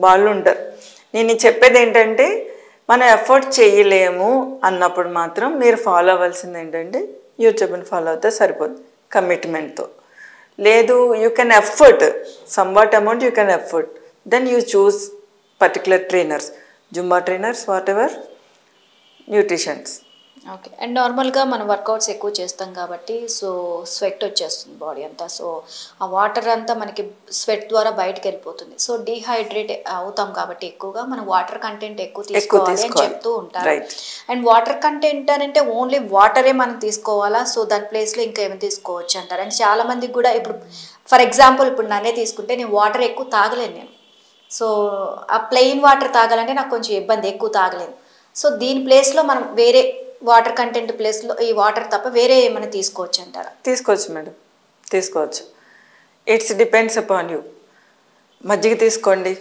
వాళ్ళు ఉంటారు. నేను చెప్పేది ఏంటంటే మనం ఎఫర్ట్ చేయలేము అన్నప్పుడు మాత్రం మీరు ఫాలో అవ్వాల్సింది ఏంటంటే యూట్యూబ్ని ఫాలో అవుతే సరిపోదు కమిట్మెంట్తో. లేదు you can effort some what amount you can effort then you choose particular trainers. Zumba trainers whatever? Nutritions. Okay. And నార్మల్గా మనం వర్కౌట్స్ ఎక్కువ చేస్తాం కాబట్టి సో స్వెట్ వచ్చేస్తుంది బాడీ అంతా. సో ఆ వాటర్ అంతా మనకి స్వెట్ ద్వారా బయటకు వెళ్ళిపోతుంది సో డీహైడ్రేట్ అవుతాం కాబట్టి ఎక్కువగా మనం వాటర్ కంటెంట్ ఎక్కువ తీసుకోవాలి అని. చెప్తూ ఉంటారు. అండ్ వాటర్ కంటెంట్ అని అంటే ఓన్లీ వాటరే మనం తీసుకోవాలా? సో దాని ప్లేస్లో ఇంకా ఏమి తీసుకోవచ్చు అంటారు. అండ్ చాలా మందికి కూడా ఇప్పుడు ఫర్ ఎగ్జాంపుల్ ఇప్పుడు నన్నే తీసుకుంటే నేను వాటర్ ఎక్కువ తాగలేను నేను. సో ఆ ప్లెయిన్ వాటర్ తాగాలంటే నాకు కొంచెం ఇబ్బంది ఎక్కువ తాగలేను. సో దీని ప్లేస్లో మనం వేరే వాటర్ కంటెంట్ ప్లేస్లో ఈ వాటర్ తప్ప వేరే ఏమైనా తీసుకోవచ్చు అంటారా? తీసుకోవచ్చు మేడం. తీసుకోవచ్చు. It's depends upon you. మజ్జిగ తీసుకోండి.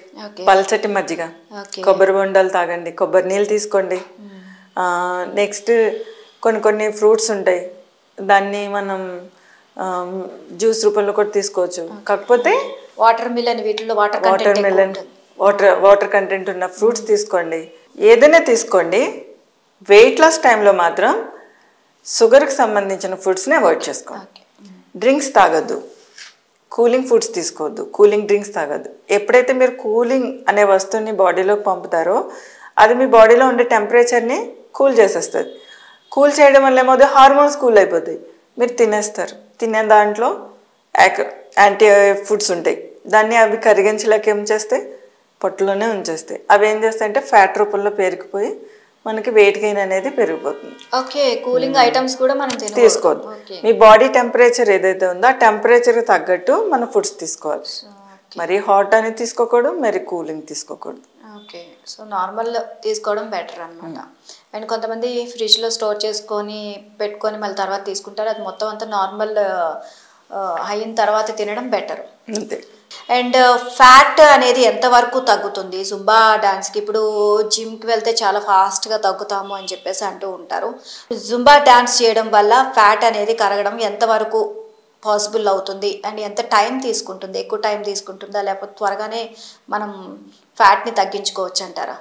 పల్చటి మజ్జిగ. కొబ్బరి బొండాలు తాగండి. కొబ్బరి నీళ్ళు తీసుకోండి. నెక్స్ట్ కొన్ని కొన్ని ఫ్రూట్స్ ఉంటాయి. దాన్ని మనం జ్యూస్ రూపంలో కూడా తీసుకోవచ్చు. కాకపోతే వాటర్ మిలన్ వీటిలో water watermelon water water content ఉన్న ఫ్రూట్స్ తీసుకోండి. ఏదైనా తీసుకోండి. వెయిట్ లాస్ టైంలో మాత్రం షుగర్కి సంబంధించిన ఫుడ్స్ని అవాయిడ్ చేసుకోండి. డ్రింక్స్ తాగొద్దు. కూలింగ్ ఫుడ్స్ తీసుకోవద్దు. కూలింగ్ డ్రింక్స్ తాగొద్దు. ఎప్పుడైతే మీరు కూలింగ్ అనే వస్తువుని బాడీలోకి పంపుతారో అది మీ బాడీలో ఉండే టెంపరేచర్ని కూల్ చేసేస్తుంది. కూల్ చేయడం వల్ల ఏమవుతుంది? హార్మోన్స్ కూల్ అయిపోతాయి. మీరు తినేస్తారు. తినే దాంట్లో యాక్ యాంటీ ఫుడ్స్ ఉంటాయి. దాన్ని అవి కరిగించలేక ఏం చేస్తాయి? పొట్టలోనే ఉంచేస్తాయి. అవి ఏం చేస్తాయంటే ఫ్యాట్ రూపంలో పేరుకుపోయి మనకి వెయిట్ గెయిన్ అనేది పెరిగిపోతుంది. ఓకే కూలింగ్ ఐటమ్స్ కూడా మనం తీసుకోవద్దు. మీ బాడీ టెంపరేచర్ ఏదైతే ఉందో ఆ టెంపరేచర్ తగ్గట్టు మన ఫుడ్స్ తీసుకోవాలి. మరి హాట్ అనేది తీసుకోకూడదు మరి కూలింగ్ తీసుకోకూడదు. ఓకే. సో నార్మల్ తీసుకోవడం బెటర్ అనమాట అండ్ కొంతమంది ఫ్రిడ్జ్లో స్టోర్ చేసుకొని పెట్టుకొని మళ్ళీ తర్వాత తీసుకుంటారు. అది మొత్తం అంతా నార్మల్ అయిన తర్వాత తినడం బెటర్. అంతే. అండ్ ఫ్యాట్ అనేది ఎంతవరకు తగ్గుతుంది? జుంబా డాన్స్కి ఇప్పుడు జిమ్కి వెళ్తే చాలా ఫాస్ట్గా తగ్గుతాము అని చెప్పేసి అంటూ ఉంటారు. జుంబా డాన్స్ చేయడం వల్ల ఫ్యాట్ అనేది కరగడం ఎంతవరకు పాసిబుల్ అవుతుంది? అండ్ ఎంత టైం తీసుకుంటుంది? ఎక్కువ టైం తీసుకుంటుందా? లేకపోతే త్వరగానే మనం ఫ్యాట్ని తగ్గించుకోవచ్చు అంటారా?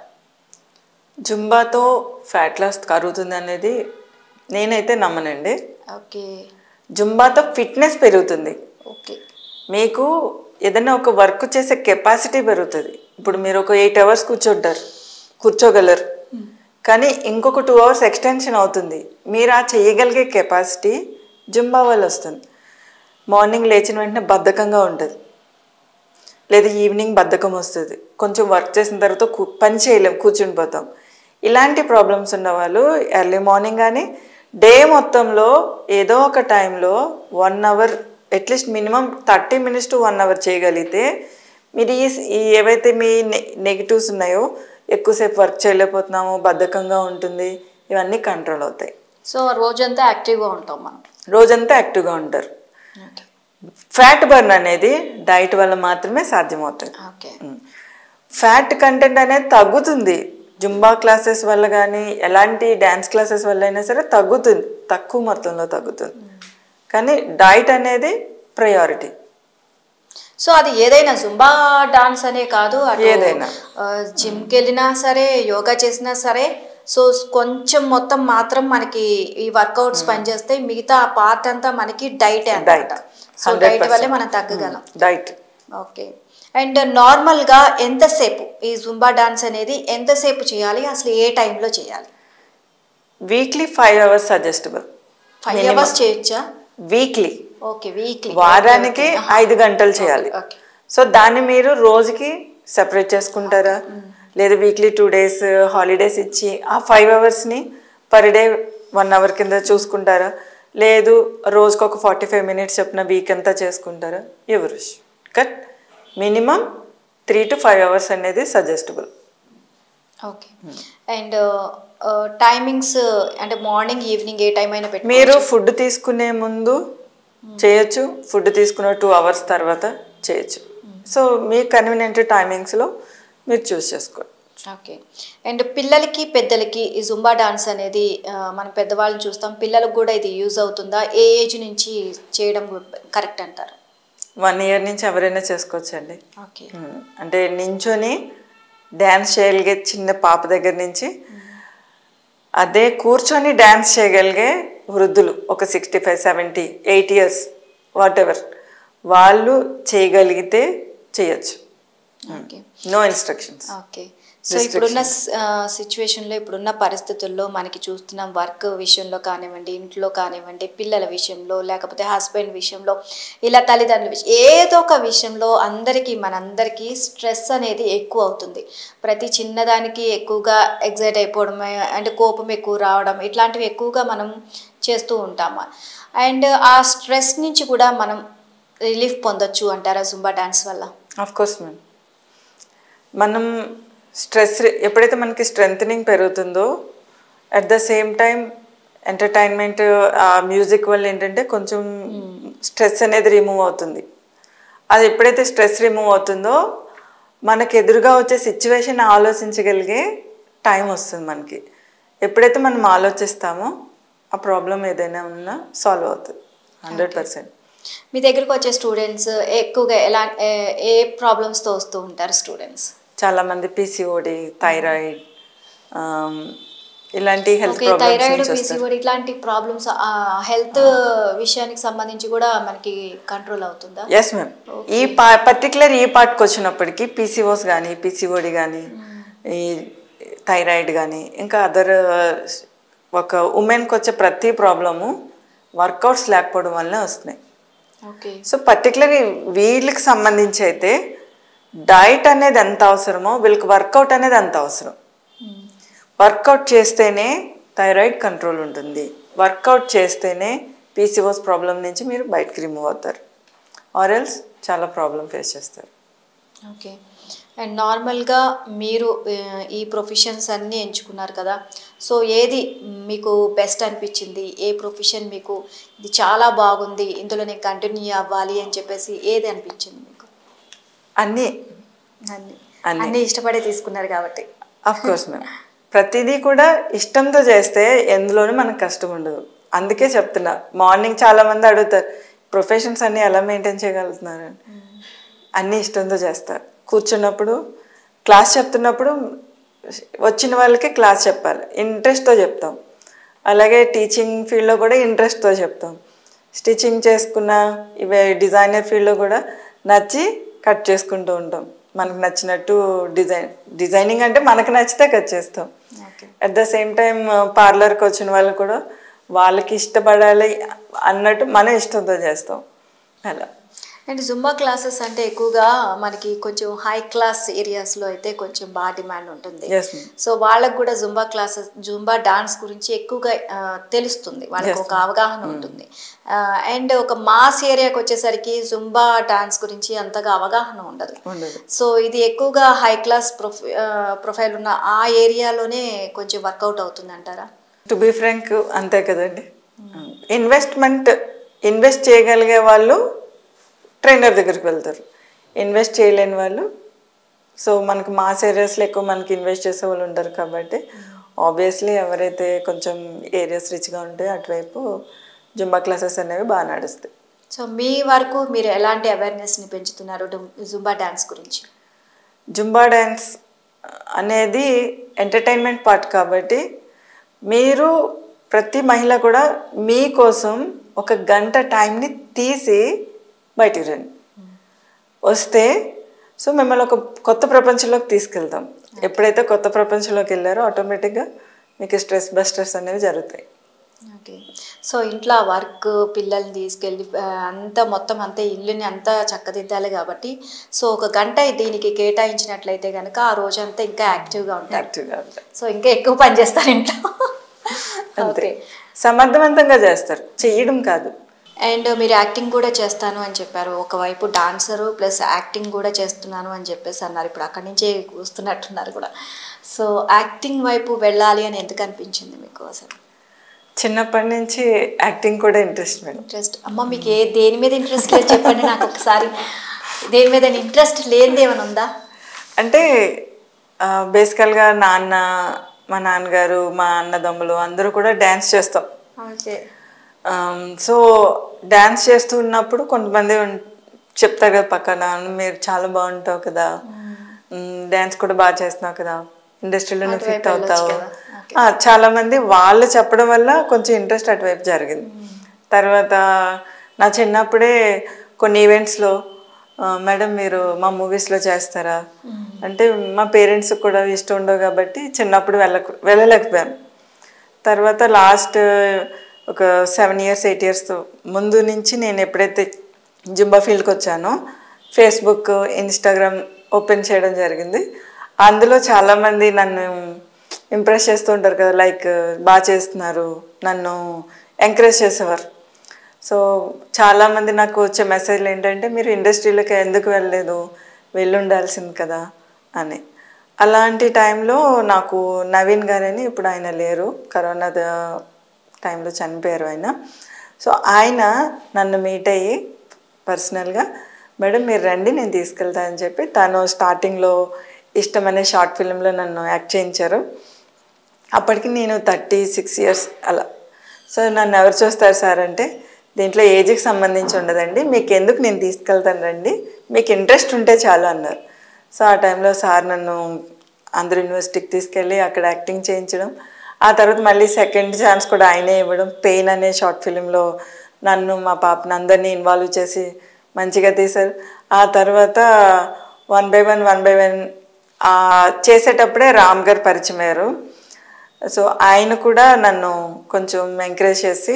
జుంబాతో ఫ్యాట్ లాస్ కరుగుతుంది అనేది నేనైతే నమ్మనండి. ఓకే. జుంబాతో ఫిట్నెస్ పెరుగుతుంది. ఓకే. మీకు ఏదైనా ఒక వర్క్ చేసే కెపాసిటీ పెరుగుతుంది. ఇప్పుడు మీరు ఒక ఎయిట్ అవర్స్ కూర్చుంటారు కూర్చోగలరు. కానీ ఇంకొక టూ అవర్స్ ఎక్స్టెన్షన్ అవుతుంది. మీరు ఆ చేయగలిగే కెపాసిటీ జుంబా వల్ల వస్తుంది. మార్నింగ్ లేచిన వెంటనే బద్ధకంగా ఉంటుంది. లేదా ఈవినింగ్ బద్ధకం వస్తుంది. కొంచెం వర్క్ చేసిన తర్వాత కూ పని చేయలేం కూర్చుని పోతాం. ఇలాంటి ప్రాబ్లమ్స్ ఉన్న వాళ్ళు ఎర్లీ మార్నింగ్ కానీ డే మొత్తంలో ఏదో ఒక టైంలో one hour at least minimum thirty minutes to one hour చేయగలిగితే మీరు ఈ ఏవైతే మీ నెగిటివ్స్ ఉన్నాయో ఎక్కువసేపు వర్క్ చేయలేకపోతున్నాము బద్ధకంగా ఉంటుంది ఇవన్నీ కంట్రోల్ అవుతాయి. సో రోజంతా యాక్టివ్గా ఉంటాం మనం? రోజంతా యాక్టివ్గా ఉంటారు. ఫ్యాట్ బర్న్ అనేది డైట్ వల్ల మాత్రమే సాధ్యమవుతుంది. ఓకే. ఫ్యాట్ కంటెంట్ అనేది తగ్గుతుంది. జుంబా క్లాసెస్ వల్ల కానీ ఎలాంటి డ్యాన్స్ క్లాసెస్ వల్ల అయినా సరే తగ్గుతుంది. తక్కువ మొత్తంలో తగ్గుతుంది. కానీ డైట్ అనేది ప్రయారిటీ. సో అది ఏదైనా జుంబా డాన్స్ అనే కాదు ఏదైనా. జిమ్కి వెళ్ళినా సరే యోగా చేసినా సరే సో కొంచెం మొత్తం మాత్రం మనకి ఈ వర్కౌట్స్ పనిచేస్తే మిగతా ఆ పార్ట్ అంతా మనకి డైట్ డైట్. సో డైట్ వల్లే మనం తగ్గగలం. డైట్. ఓకే. అండ్ నార్మల్గా ఎంతసేపు ఈ జుంబా డాన్స్ అనేది ఎంతసేపు చేయాలి? అసలు ఏ టైంలో చేయాలి? Weekly five hours suggestable. Five hours చేయొచ్చా? వీక్లీ ఓకే వీక్లీ వారానికి ఐదు గంటలు చేయాలి. సో దాన్ని మీరు రోజుకి సెపరేట్ చేసుకుంటారా? లేదా వీక్లీ టూ డేస్ హాలిడేస్ ఇచ్చి ఆ ఫైవ్ అవర్స్ని పర్ డే వన్ అవర్ కింద చూసుకుంటారా? లేదు రోజుకి ఒక ఫార్టీ ఫైవ్ మినిట్స్ చెప్పిన వీక్ అంతా చేసుకుంటారా? ఎవరు cut minimum three to five hours అనేది సజెస్టబుల్ ఓకే అండ్ టైమింగ్స్ అంటే మార్నింగ్ ఈవినింగ్ ఏ టైం అయినా పెట్టి మీరు ఫుడ్ తీసుకునే ముందు చేయొచ్చు ఫుడ్ తీసుకున్న టూ అవర్స్ తర్వాత చేయొచ్చు. సో మీ కన్వీనియంట్ టైమింగ్స్లో మీరు చూస్ చేసుకోండి ఓకే అండ్ పిల్లలకి పెద్దలకి ఈ జుంబా డాన్స్ అనేది మనం పెద్దవాళ్ళని చూస్తాం. పిల్లలకు కూడా ఇది యూజ్ అవుతుందా? ఏ ఏజ్ నుంచి చేయడం కరెక్ట్ అంటారు? వన్ ఇయర్ నుంచి ఎవరైనా చేసుకోవచ్చండి. ఓకే ఉమ్, అంటే నించొని డ్యాన్స్ చేయగలిగే చిన్న పాప దగ్గర నుంచి అదే కూర్చొని డ్యాన్స్ చేయగలిగే వృద్ధులు ఒక sixty five seventy eight years whatever వాళ్ళు చేయగలిగితే చేయొచ్చు. Okay no instructions okay so ఇప్పుడున్న సిచ్యువేషన్లో ఇప్పుడున్న పరిస్థితుల్లో మనకి చూస్తున్నాం వర్క్ విషయంలో కానివ్వండి ఇంట్లో కానివ్వండి పిల్లల విషయంలో లేకపోతే హస్బెండ్ విషయంలో ఇలా తల్లిదండ్రుల విషయం ఏదో ఒక విషయంలో అందరికీ మనందరికీ స్ట్రెస్ అనేది ఎక్కువ అవుతుంది. ప్రతి చిన్నదానికి ఎక్కువగా ఎగ్జైట్ అయిపోవడం అంటే కోపం ఎక్కువ రావడం ఇట్లాంటివి ఎక్కువగా మనం చేస్తూ ఉంటాము అండ్ ఆ స్ట్రెస్ నుంచి కూడా మనం రిలీఫ్ పొందొచ్చు అంటారా జుంబా డాన్స్ వల్ల? ఆఫ్ కోర్స్ మ్యామ్ మనం స్ట్రెస్ ఎప్పుడైతే మనకి స్ట్రెంగ్ పెరుగుతుందో at the same time entertainment ఆ మ్యూజిక్ వల్ల ఏంటంటే కొంచెం స్ట్రెస్ అనేది రిమూవ్ అవుతుంది. అది ఎప్పుడైతే స్ట్రెస్ రిమూవ్ అవుతుందో మనకి ఎదురుగా వచ్చే సిచ్యువేషన్ ఆలోచించగలిగే టైం వస్తుంది మనకి. ఎప్పుడైతే మనం ఆలోచిస్తామో ఆ ప్రాబ్లం ఏదైనా ఉన్నా సాల్వ్ అవుతుంది. హండ్రెడ్ పర్సెంట్ మీ దగ్గరకు వచ్చే స్టూడెంట్స్ ఎక్కువగా ఎలా ఏ- ఏ ప్రాబ్లమ్స్తో వస్తూ ఉంటారు స్టూడెంట్స్ చాలామంది పీసీఓడి థైరాయిడ్ ఇలాంటి హెల్త్ థైరాయిడ్ పీసీఓడి ఇట్లాంటి ప్రాబ్లమ్స్ హెల్త్ విషయానికి సంబంధించి కూడా మనకి కంట్రోల్ అవుతుందా? ఎస్ మ్యామ్ ఈ పా పర్టికులర్ ఈ పార్ట్కి వచ్చినప్పటికీ పీసీఓస్ కానీ పీసీఓడి కానీ ఈ థైరాయిడ్ కానీ ఇంకా అదర్ ఒక ఉమెన్కి వచ్చే ప్రతి ప్రాబ్లము వర్కౌట్స్ లేకపోవడం వల్లనే వస్తున్నాయి. ఓకే సో పర్టికులర్లీ వీళ్ళకి సంబంధించి అయితే డైట్ అనేది ఎంత అవసరమో వీళ్ళకి వర్కౌట్ అనేది ఎంత అవసరం. వర్కౌట్ చేస్తేనే థైరాయిడ్ కంట్రోల్ ఉంటుంది. వర్కౌట్ చేస్తేనే పీసీఓస్ ప్రాబ్లం నుంచి మీరు బయటకు రిమూవ్ అవుతారు. ఆర్ఎల్స్ చాలా ప్రాబ్లం ఫేస్ చేస్తారు. ఓకే. అండ్ నార్మల్గా మీరు ఈ ప్రొఫెషన్స్ అన్నీ ఎంచుకున్నారు కదా. సో ఏది మీకు బెస్ట్ అనిపించింది? ఏ ప్రొఫెషన్ మీకు ఇది చాలా బాగుంది ఇందులో నేను కంటిన్యూ అవ్వాలి అని చెప్పేసి ఏది అనిపించింది? అన్నీ. అన్ని. అన్నీ. ఇష్టపడే తీసుకున్నారు కాబట్టి. అఫ్ కోర్స్ మ్యామ్ ప్రతిదీ కూడా ఇష్టంతో చేస్తే ఎందులోనూ మనకు కష్టం ఉండదు. అందుకే చెప్తున్నా మార్నింగ్ చాలా మంది అడుగుతారు ప్రొఫెషన్స్ అన్నీ ఎలా మెయింటైన్ చేయగలుగుతున్నారు? అని. అన్నీ ఇష్టంతో చేస్తారు కూర్చున్నప్పుడు క్లాస్ చెప్తున్నప్పుడు వచ్చిన వాళ్ళకి క్లాస్ చెప్పాలి. ఇంట్రెస్ట్తో చెప్తాం. అలాగే టీచింగ్ ఫీల్డ్లో కూడా ఇంట్రెస్ట్తో చెప్తాం. స్టిచ్చింగ్ చేసుకున్న ఇవే డిజైనర్ ఫీల్డ్లో కూడా నచ్చి కట్ చేసుకుంటూ ఉంటాం. మనకు నచ్చినట్టు డిజైన్ డిజైనింగ్ అంటే మనకు నచ్చితే కట్ చేస్తాం. అట్ ద సేమ్ టైం పార్లర్కి వచ్చిన వాళ్ళు కూడా వాళ్ళకి ఇష్టపడాలి అన్నట్టు మన ఇష్టంతో చేస్తాం. అలా. అండ్ జుంబా క్లాసెస్ అంటే ఎక్కువగా మనకి కొంచెం హై క్లాస్ ఏరియాస్లో అయితే కొంచెం బాగా డిమాండ్ ఉంటుంది. సో వాళ్ళకు కూడా జుంబా క్లాసెస్ జుంబా డాన్స్ గురించి ఎక్కువగా తెలుస్తుంది. వాళ్ళకి ఒక అవగాహన ఉంటుంది. అండ్ ఒక మాస్ ఏరియాకి వచ్చేసరికి జుంబా డాన్స్ గురించి అంతగా అవగాహన ఉండదు. ఉండదు. సో ఇది ఎక్కువగా హై క్లాస్ ప్రొఫై ప్రొఫైల్ ఉన్న ఆ ఏరియాలోనే కొంచెం వర్కౌట్ అవుతుంది అంటారా టు బి ఫ్రాంక్ అంతే కదండి. ఇన్వెస్ట్మెంట్ ఇన్వెస్ట్ చేయగలిగే వాళ్ళు ట్రైనర్ దగ్గరికి వెళ్తారు. ఇన్వెస్ట్ చేయలేని వాళ్ళు. సో మనకి మాస్ ఏరియాస్లో ఎక్కువ మనకి ఇన్వెస్ట్ చేసే వాళ్ళు ఉంటారు కాబట్టి ఆబ్వియస్లీ ఎవరైతే కొంచెం ఏరియాస్ రిచ్గా ఉంటే అటువైపు జుంబా క్లాసెస్ అనేవి బాగా నడుస్తాయి. సో మీ వరకు మీరు ఎలాంటి అవేర్నెస్ని పెంచుతున్నారు జుంబా డాన్స్ గురించి? జుంబా డ్యాన్స్ అనేది ఎంటర్టైన్మెంట్ పార్ట్ కాబట్టి మీరు ప్రతి మహిళ కూడా మీకోసం ఒక గంట టైంని తీసి బయటికి రండి వస్తే సో మిమ్మల్ని ఒక కొత్త ప్రపంచంలోకి తీసుకెళ్తాం ఎప్పుడైతే కొత్త ప్రపంచంలోకి వెళ్ళారో ఆటోమేటిక్గా మీకు స్ట్రెస్ బస్టర్స్ అనేవి జరుగుతాయి. ఓకే సో ఇంట్లో వర్క్ పిల్లల్ని తీసుకెళ్ళి అంతా మొత్తం అంతా ఇల్లుని అంతా చక్కదిద్దాలి కాబట్టి సో ఒక గంట దీనికి కేటాయించినట్లయితే కనుక ఆ రోజంతా ఇంకా యాక్టివ్గా ఉంటారు. యాక్టివ్గా ఉంటాయి సో ఇంకా ఎక్కువ పని చేస్తారు ఇంట్లో. అంతే. సమర్థవంతంగా చేస్తారు. చేయడం కాదు. అండ్ మీరు యాక్టింగ్ కూడా చేస్తాను అని చెప్పారు. ఒకవైపు డాన్సరు ప్లస్ యాక్టింగ్ కూడా చేస్తున్నాను అని చెప్పేసి అన్నారు. ఇప్పుడు అక్కడి నుంచే వస్తున్నట్టున్నారు కూడా. సో యాక్టింగ్ వైపు వెళ్ళాలి అని ఎందుకు అనిపించింది మీకు అసలు? చిన్నప్పటి నుంచి యాక్టింగ్ కూడా ఇంట్రెస్ట్ మేడం ఇంట్రెస్ట్. అమ్మ మీకు ఏ దేని మీద ఇంట్రెస్ట్ లేదు చెప్పండి నాకు ఒకసారి. దేని మీద ఇంట్రెస్ట్ లేనిది ఏమైనా ఉందా? అంటే బేసికల్గా నాన్న మా నాన్నగారు మా అన్నదమ్ములు అందరూ కూడా డ్యాన్స్ చేస్తాం. ఓకే. సో డ్యాన్స్ చేస్తూ ఉన్నప్పుడు కొంతమంది చెప్తారు కదా పక్కన మీరు చాలా బాగుంటావు కదా. డ్యాన్స్ కూడా బాగా చేస్తున్నావు కదా. ఇండస్ట్రీలో నువ్వు ఫిట్ అవుతావు. చాలా మంది వాళ్ళు చెప్పడం వల్ల కొంచెం ఇంట్రెస్ట్ అటువైపు జరిగింది. తర్వాత నా చిన్నప్పుడే కొన్ని ఈవెంట్స్లో మేడం మీరు మా మూవీస్లో చేస్తారా? అంటే మా పేరెంట్స్ కూడా ఇష్టం ఉండవు కాబట్టి చిన్నప్పుడు వెళ్ళకు వెళ్ళలేకపోయాను. తర్వాత లాస్ట్ ఒక సెవెన్ ఇయర్స్ ఎయిట్ ఇయర్స్ ముందు నుంచి నేను ఎప్పుడైతే జుంబా ఫీల్డ్కి వచ్చానో ఫేస్బుక్ ఇన్స్టాగ్రామ్ ఓపెన్ చేయడం జరిగింది. అందులో చాలామంది నన్ను ఇంప్రెస్ చేస్తూ ఉంటారు కదా లైక్ బాగా చేస్తున్నారు నన్ను ఎంకరేజ్ చేసేవారు. సో చాలామంది నాకు వచ్చే మెసేజ్లు ఏంటంటే మీరు ఇండస్ట్రీలోకి ఎందుకు వెళ్ళలేదు? వెళ్ళి ఉండాల్సింది కదా అని. అలాంటి టైంలో నాకు నవీన్ గారని ఇప్పుడు ఆయన లేరు. కరోనా ద- టైంలో చనిపోయారు ఆయన. సో ఆయన నన్ను మీట్ అయ్యి పర్సనల్గా మేడం మీరు రండి నేను తీసుకెళ్తా అని చెప్పి తను స్టార్టింగ్లో ఇష్టమనే షార్ట్ ఫిల్మ్లో నన్ను యాక్ట్ చేయించారు. అప్పటికి నేను థర్టీ సిక్స్ ఇయర్స్ అలా. సో నన్ను ఎవరు చూస్తారు సార్ అంటే దీంట్లో ఏజ్కి సంబంధించి ఉండదండి మీకు ఎందుకు నేను తీసుకెళ్తాను రండి మీకు ఇంట్రెస్ట్ ఉంటే చాలు అన్నారు. సో ఆ టైంలో సార్ నన్ను ఆంధ్ర యూనివర్సిటీకి తీసుకెళ్ళి అక్కడ యాక్టింగ్ చేయించడం ఆ తర్వాత మళ్ళీ సెకండ్ ఛాన్స్ కూడా ఆయనే ఇవ్వడం. పెయిన్ అనే షార్ట్ ఫిలింలో నన్ను మా పాపని అందరినీ ఇన్వాల్వ్ చేసి మంచిగా తీశారు. ఆ తర్వాత one by one one by one చేసేటప్పుడే రామ్ గారు పరిచయం అయ్యారు. సో ఆయన కూడా నన్ను కొంచెం ఎంకరేజ్ చేసి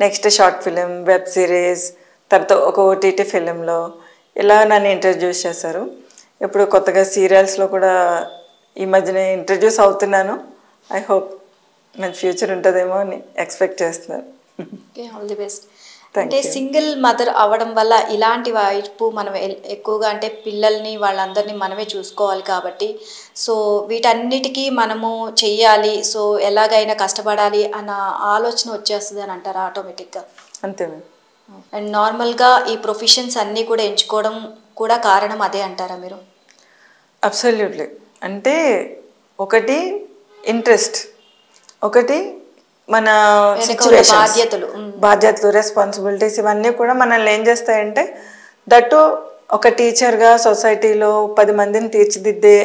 next short film web series తర్వాత ఒక ఓటీటీ ఫిలింలో ఇలా నన్ను ఇంట్రడ్యూస్ చేశారు. ఇప్పుడు కొత్తగా సీరియల్స్లో కూడా ఈ మధ్యనే ఇంట్రడ్యూస్ అవుతున్నాను. ఐ హోప్ మంచి ఫ్యూచర్ ఉంటుందేమో అని ఎక్స్పెక్ట్ చేస్తున్నాను ఓకే ఆల్ ది బెస్ట్ అంటే సింగిల్ మదర్ అవ్వడం వల్ల ఇలాంటి వైపు మనం ఎక్కువగా అంటే పిల్లల్ని వాళ్ళందరినీ మనమే చూసుకోవాలి కాబట్టి సో వీటన్నిటికీ మనము చెయ్యాలి సో ఎలాగైనా కష్టపడాలి అన్న ఆలోచన వచ్చేస్తుంది అని అంటారా ఆటోమేటిక్గా అంతే అండ్ నార్మల్గా ఈ ప్రొఫెషన్స్ అన్నీ కూడా ఎంచుకోవడం కూడా కారణం అదే అంటారా మీరు? అబ్సల్యూట్లీ అంటే ఒకటి ఇంట్రెస్ట్. ఒకటి మన బాధ్యతలు. బాధ్యతలు రెస్పాన్సిబిలిటీస్ ఇవన్నీ కూడా మనల్ని ఏం చేస్తాయంటే దట్టు ఒక టీచర్గా సొసైటీలో పది మందిని తీర్చిదిద్దే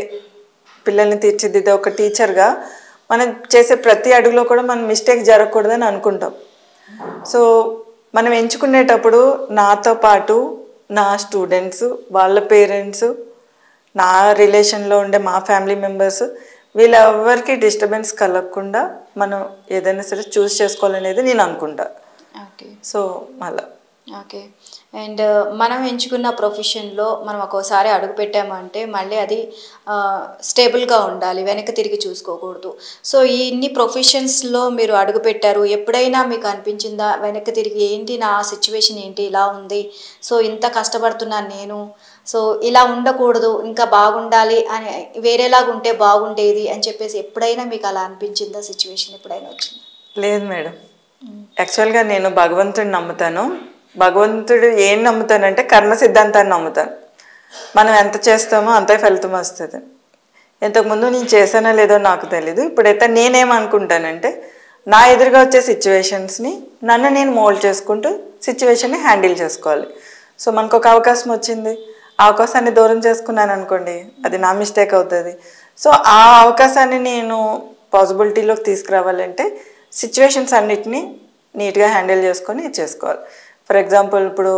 పిల్లల్ని తీర్చిదిద్దే ఒక టీచర్గా మనం చేసే ప్రతి అడుగులో కూడా మనం మిస్టేక్ జరగకూడదని అనుకుంటాం. సో మనం ఎంచుకునేటప్పుడు నాతో పాటు నా స్టూడెంట్స్ వాళ్ళ పేరెంట్స్ నా రిలేషన్లో ఉండే మా ఫ్యామిలీ మెంబర్స్ వీళ్ళెవ్వరికి డిస్టర్బెన్స్ కలగకుండా మనం ఏదైనా సరే చూస్ చేసుకోవాలనేది నేను అనుకుంటా. ఓకే. సో అలా ఓకే. అండ్ మనం ఎంచుకున్న ప్రొఫెషన్లో మనం ఒక్కోసారి అడుగు పెట్టామంటే మళ్ళీ అది స్టేబుల్గా ఉండాలి వెనక్కి తిరిగి చూసుకోకూడదు. సో ఈ ఇన్ని ప్రొఫెషన్స్లో మీరు అడుగు పెట్టారు ఎప్పుడైనా మీకు అనిపించిందా? వెనక్కి తిరిగి ఏంటి నా సిచ్యువేషన్ ఏంటి? ఇలా ఉంది. సో ఇంత కష్టపడుతున్నాను నేను. సో ఇలా ఉండకూడదు ఇంకా బాగుండాలి అని వేరేలాగా ఉంటే బాగుండేది అని చెప్పేసి ఎప్పుడైనా మీకు అలా అనిపించిందా? సిచ్యువేషన్ ఎప్పుడైనా వచ్చిందా? లేదు మేడం. యాక్చువల్గా నేను భగవంతుడిని నమ్ముతాను. భగవంతుడు ఏం నమ్ముతానంటే కర్మ సిద్ధాంతాన్ని నమ్ముతాను. మనం ఎంత చేస్తామో అంతే ఫలితం వస్తుంది. ఇంతకుముందు నేను చేశానో లేదో నాకు తెలీదు. ఇప్పుడైతే నేనేమనుకుంటానంటే నా ఎదురుగా వచ్చే సిచ్యువేషన్స్ని నన్ను నేను మోల్డ్ చేసుకుంటూ సిచ్యువేషన్ని హ్యాండిల్ చేసుకోవాలి. సో మనకు ఒక అవకాశం వచ్చింది. అవకాశాన్ని దూరం చేసుకున్నాను అనుకోండి అది నా మిస్టేక్ అవుతుంది. సో ఆ అవకాశాన్ని నేను పాసిబిలిటీలోకి తీసుకురావాలంటే సిచ్యువేషన్స్ అన్నిటినీ నీట్గా హ్యాండిల్ చేసుకొని చేసుకోవాలి. ఫర్ ఎగ్జాంపుల్ ఇప్పుడు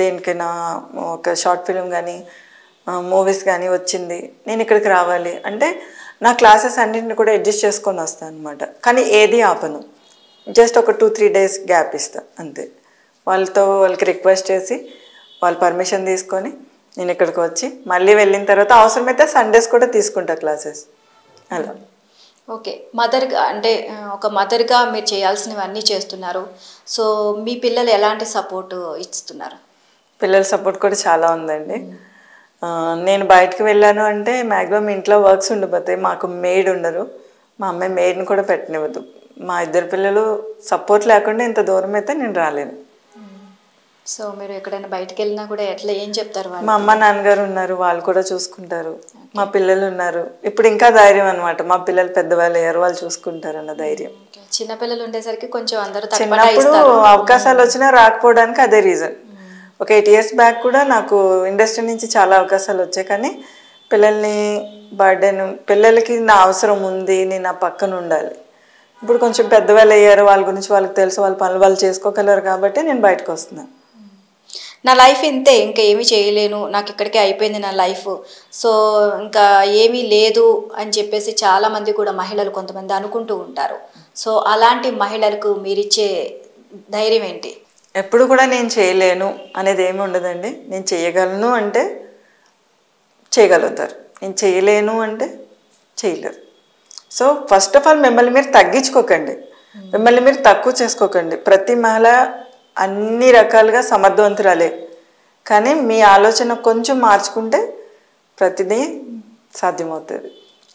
దేనికైనా ఒక షార్ట్ ఫిలిం కానీ మూవీస్ కానీ వచ్చింది నేను ఇక్కడికి రావాలి. అంటే నా క్లాసెస్ అన్నింటిని కూడా అడ్జస్ట్ చేసుకొని వస్తాను అనమాట కానీ ఏది ఆపను. జస్ట్ ఒక టూ త్రీ డేస్ గ్యాప్ ఇస్తా అంతే. వాళ్ళతో వాళ్ళకి రిక్వెస్ట్ చేసి వాళ్ళ పర్మిషన్ తీసుకొని నేను ఇక్కడికి వచ్చి మళ్ళీ వెళ్ళిన తర్వాత అవసరమైతే సండేస్ కూడా తీసుకుంటా క్లాసెస్ అలా. ఓకే. మదర్గా అంటే ఒక మదర్గా మీరు చేయాల్సినవన్నీ చేస్తున్నారు. సో మీ పిల్లలు ఎలాంటి సపోర్ట్ ఇస్తున్నారు? పిల్లల సపోర్ట్ కూడా చాలా ఉందండి. నేను బయటకు వెళ్ళాను అంటే మ్యాక్సిమం ఇంట్లో వర్క్స్ ఉండిపోతాయి మాకు మెయిడ్ ఉండరు. మా అమ్మాయి మెయిడ్ని కూడా పెట్టనివ్వదు. మా ఇద్దరు పిల్లలు సపోర్ట్ లేకుండా ఇంత దూరం అయితే నేను రాలేను. సో మీరు ఎక్కడైనా బయటకు వెళ్ళినా కూడా ఎట్లా ఏం చెప్తారు మా అమ్మ నాన్నగారు ఉన్నారు వాళ్ళు కూడా చూసుకుంటారు. మా పిల్లలు ఉన్నారు. ఇప్పుడు ఇంకా ధైర్యం అనమాట మా పిల్లలు పెద్దవాళ్ళు అయ్యారు వాళ్ళు చూసుకుంటారు అన్న ధైర్యం. చిన్నపిల్లలు ఉండేసరికి కొంచెం అందరూ చిన్నప్పుడు అవకాశాలు వచ్చినా రాకపోవడానికి అదే రీజన్ ఒక ఎయిట్ ఇయర్స్ బ్యాక్ కూడా నాకు ఇండస్ట్రీ నుంచి చాలా అవకాశాలు వచ్చాయి. కానీ పిల్లల్ని బర్త్డేను పిల్లలకి నా అవసరం ఉంది నేను నా పక్కన ఉండాలి. ఇప్పుడు కొంచెం పెద్దవాళ్ళు అయ్యారు వాళ్ళ గురించి వాళ్ళకి తెలుసు వాళ్ళ పనులు వాళ్ళు చేసుకోగలరు కాబట్టి నేను బయటకు వస్తున్నాను. నా లైఫ్ ఇంతే ఇంకా ఏమీ చేయలేను. నాకు ఇక్కడికే అయిపోయింది నా లైఫ్. సో ఇంకా ఏమీ లేదు అని చెప్పేసి చాలా మంది కూడా మహిళలు కొంతమంది అనుకుంటూ ఉంటారు. సో అలాంటి మహిళలకు మీరిచ్చే ధైర్యం ఏంటి? ఎప్పుడు కూడా నేను చేయలేను అనేది ఏమి ఉండదండి. నేను చేయగలను అంటే చేయగలుగుతారు. నేను చేయలేను అంటే చేయలేరు. సో ఫస్ట్ ఆఫ్ ఆల్ మిమ్మల్ని మీరు తగ్గించుకోకండి. మిమ్మల్ని మీరు తక్కువ చేసుకోకండి. ప్రతి మహిళ అన్ని రకాలుగా సమర్థవంతురాలే. కానీ మీ ఆలోచన కొంచెం మార్చుకుంటే ప్రతిదీ సాధ్యమవుతుంది.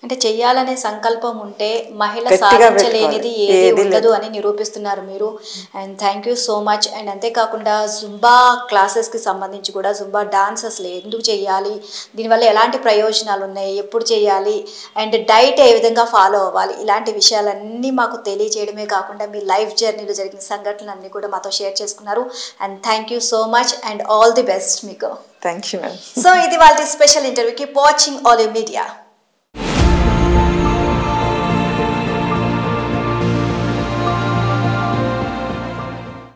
అంటే చెయ్యాలనే సంకల్పం ఉంటే మహిళ సాధించలేనిది. ఏది ఉండదు అని నిరూపిస్తున్నారు మీరు. And thank you so much and అంతేకాకుండా జుంబా క్లాసెస్కి సంబంధించి కూడా జుంబా డాన్స్ అసలు ఎందుకు చేయాలి దీనివల్ల ఎలాంటి ప్రయోజనాలు ఉన్నాయి? ఎప్పుడు చేయాలి అండ్ డైట్ ఏ విధంగా ఫాలో అవ్వాలి? ఇలాంటి విషయాలన్నీ మాకు తెలియజేయడమే కాకుండా మీ లైఫ్ జర్నీలో జరిగిన సంఘటనలన్నీ కూడా మాతో షేర్ చేసుకున్నారు. And thank you so much and all the best మీకు. థ్యాంక్ యూ సో ఇది వాళ్ళ special interview keep watching All Media